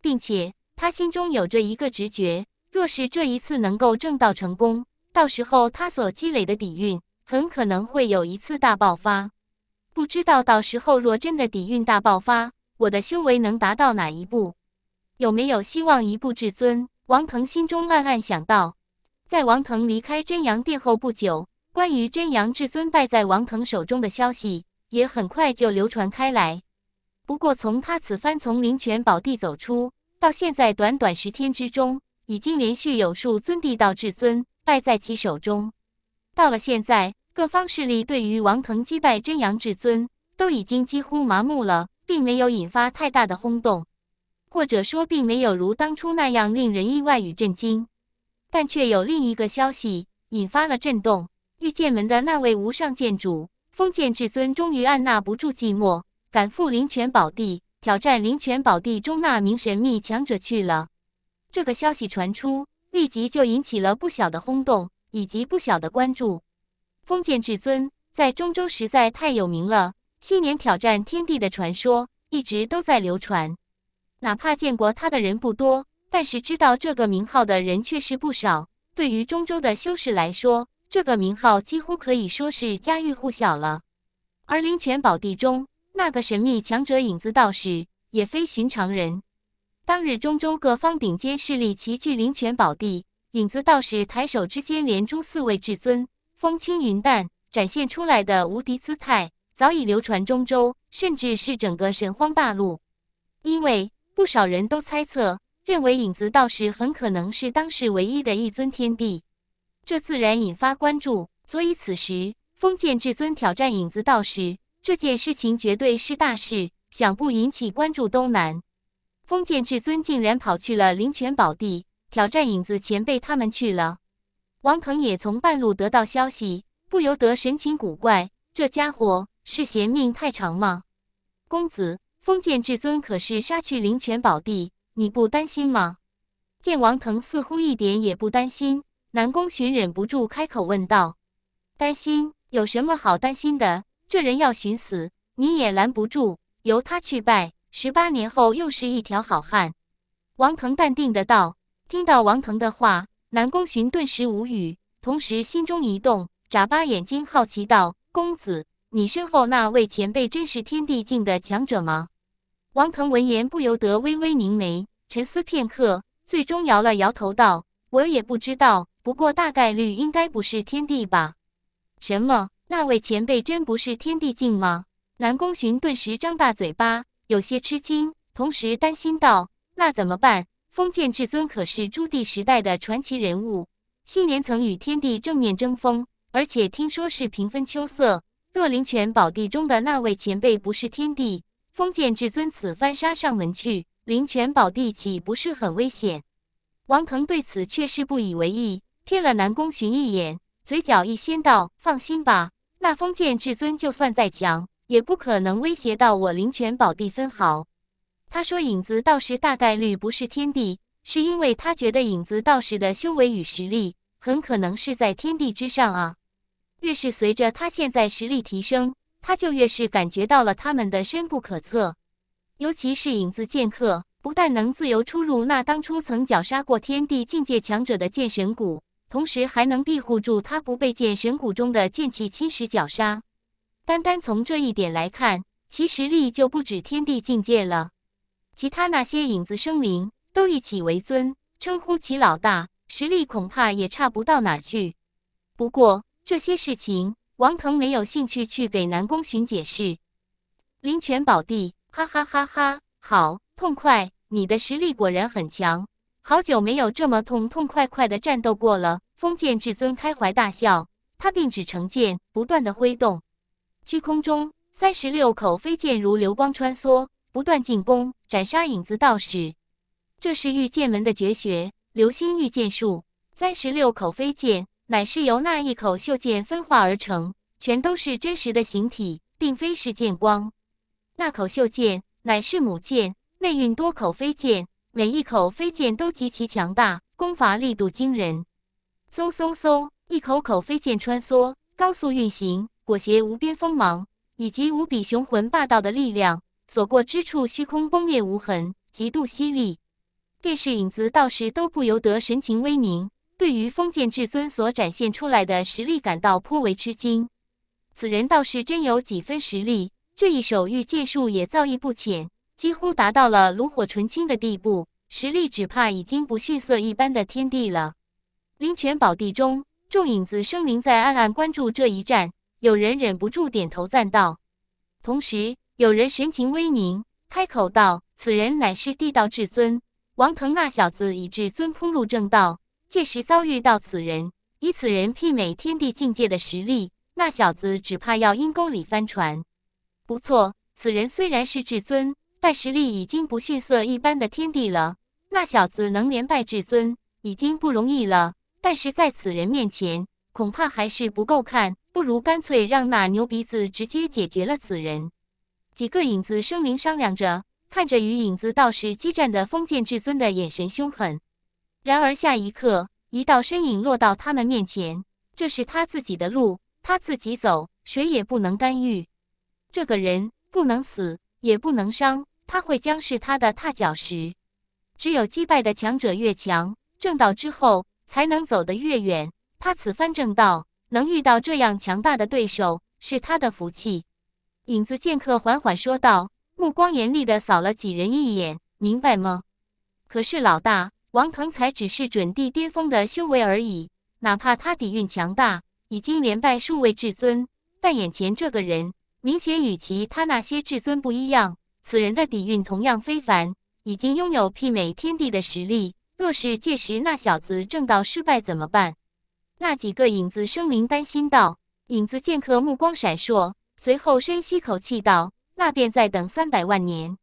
并且他心中有着一个直觉：若是这一次能够正道成功，到时候他所积累的底蕴。很可能会有一次大爆发，不知道到时候若真的底蕴大爆发，我的修为能达到哪一步？有没有希望一步至尊？王腾心中暗暗想到。在王腾离开真阳殿后不久，关于真阳至尊败在王腾手中的消息也很快就流传开来。不过，从他此番从灵泉宝地走出到现在，短短十天之中，已经连续有数尊地道至尊败在其手中。到了现在。各方势力对于王腾击败真阳至尊都已经几乎麻木了，并没有引发太大的轰动，或者说并没有如当初那样令人意外与震惊。但却有另一个消息引发了震动：御剑门的那位无上剑主封建至尊终于按捺不住寂寞，赶赴灵泉宝地挑战灵泉宝地中那名神秘强者去了。这个消息传出，立即就引起了不小的轰动以及不小的关注。封建至尊在中州实在太有名了，新年挑战天地的传说一直都在流传。哪怕见过他的人不多，但是知道这个名号的人却是不少。对于中州的修士来说，这个名号几乎可以说是家喻户晓了。而灵泉宝地中那个神秘强者影子道士也非寻常人。当日中州各方顶尖势力齐聚灵泉宝地，影子道士抬手之间连诛四位至尊。风轻云淡，展现出来的无敌姿态早已流传中州，甚至是整个神荒大陆。因为不少人都猜测，认为影子道士很可能是当世唯一的一尊天帝，这自然引发关注。所以此时封建至尊挑战影子道士这件事情绝对是大事，想不引起关注都难。封建至尊竟然跑去了灵泉宝地挑战影子前辈他们去了。王腾也从半路得到消息，不由得神情古怪。这家伙是嫌命太长吗？公子，封建至尊可是杀去灵泉宝地，你不担心吗？见王腾似乎一点也不担心，南宫寻忍不住开口问道：“担心？有什么好担心的？这人要寻死，你也拦不住。由他去拜，十八年后又是一条好汉。”王腾淡定的道。听到王腾的话。南宫寻顿时无语，同时心中一动，眨巴眼睛，好奇道：“公子，你身后那位前辈真是天地境的强者吗？”王腾闻言不由得微微凝眉，沉思片刻，最终摇了摇头道：“我也不知道，不过大概率应该不是天地吧？”“什么？那位前辈真不是天地境吗？”南宫寻顿时张大嘴巴，有些吃惊，同时担心道：“那怎么办？”封建至尊可是朱棣时代的传奇人物，昔年曾与天地正面争锋，而且听说是平分秋色。若灵泉宝地中的那位前辈不是天帝，封建至尊此番杀上门去，灵泉宝地岂不是很危险？王腾对此却是不以为意，瞥了南宫寻一眼，嘴角一掀道：“放心吧，那封建至尊就算再强，也不可能威胁到我灵泉宝地分毫。他说，影子道士大概率不是天帝，是因为他觉得影子道士的修为与实力很可能是在天地之上啊。越是随着他现在实力提升，他就越是感觉到了他们的深不可测。尤其是影子剑客，不但能自由出入那当初曾绞杀过天地境界强者的剑神谷，同时还能庇护住他不被剑神谷中的剑气侵蚀绞杀。单单从这一点来看，其实力就不止天地境界了。其他那些影子生灵都一起为尊，称呼其老大，实力恐怕也差不到哪儿去。不过这些事情，王腾没有兴趣去给南宫寻解释。灵泉宝地，哈哈哈哈！好痛快，你的实力果然很强，好久没有这么痛痛快快的战斗过了。封建至尊开怀大笑，他并指成剑，不断的挥动，虚空中三十六口飞剑如流光穿梭。不断进攻，斩杀影子道士。这是御剑门的绝学——流星御剑术。三十六口飞剑乃是由那一口袖剑分化而成，全都是真实的形体，并非是剑光。那口袖剑乃是母剑，内蕴多口飞剑，每一口飞剑都极其强大，攻伐力度惊人。嗖嗖嗖，一口口飞剑穿梭，高速运行，裹挟无边锋芒以及无比雄浑霸道的力量。所过之处，虚空崩裂无痕，极度犀利。便是影子道士都不由得神情微凝，对于封建至尊所展现出来的实力感到颇为吃惊。此人倒是真有几分实力，这一手御剑术也造诣不浅，几乎达到了炉火纯青的地步，实力只怕已经不逊色一般的天地了。灵泉宝地中，众影子生灵在暗暗关注这一战，有人忍不住点头赞道，同时。有人神情微凝，开口道：“此人乃是地道至尊王腾。那小子以至尊铺路正道，届时遭遇到此人，以此人媲美天地境界的实力，那小子只怕要阴沟里翻船。不错，此人虽然是至尊，但实力已经不逊色一般的天地了。那小子能连败至尊，已经不容易了。但是在此人面前，恐怕还是不够看。不如干脆让那牛鼻子直接解决了此人。”几个影子生灵商量着，看着与影子道士激战的封建至尊的眼神凶狠。然而下一刻，一道身影落到他们面前。这是他自己的路，他自己走，谁也不能干预。这个人不能死，也不能伤，他会将是他的踏脚石。只有击败的强者越强，正道之后才能走得越远。他此番正道，能遇到这样强大的对手，是他的福气。影子剑客缓缓说道，目光严厉地扫了几人一眼，明白吗？可是老大，王腾才只是准地巅峰的修为而已，哪怕他底蕴强大，已经连败数位至尊，但眼前这个人明显与其他那些至尊不一样。此人的底蕴同样非凡，已经拥有媲美天地的实力。若是届时那小子正道失败怎么办？那几个影子生灵担心道。影子剑客目光闪烁。随后深吸口气道：“那便再等三百万年。”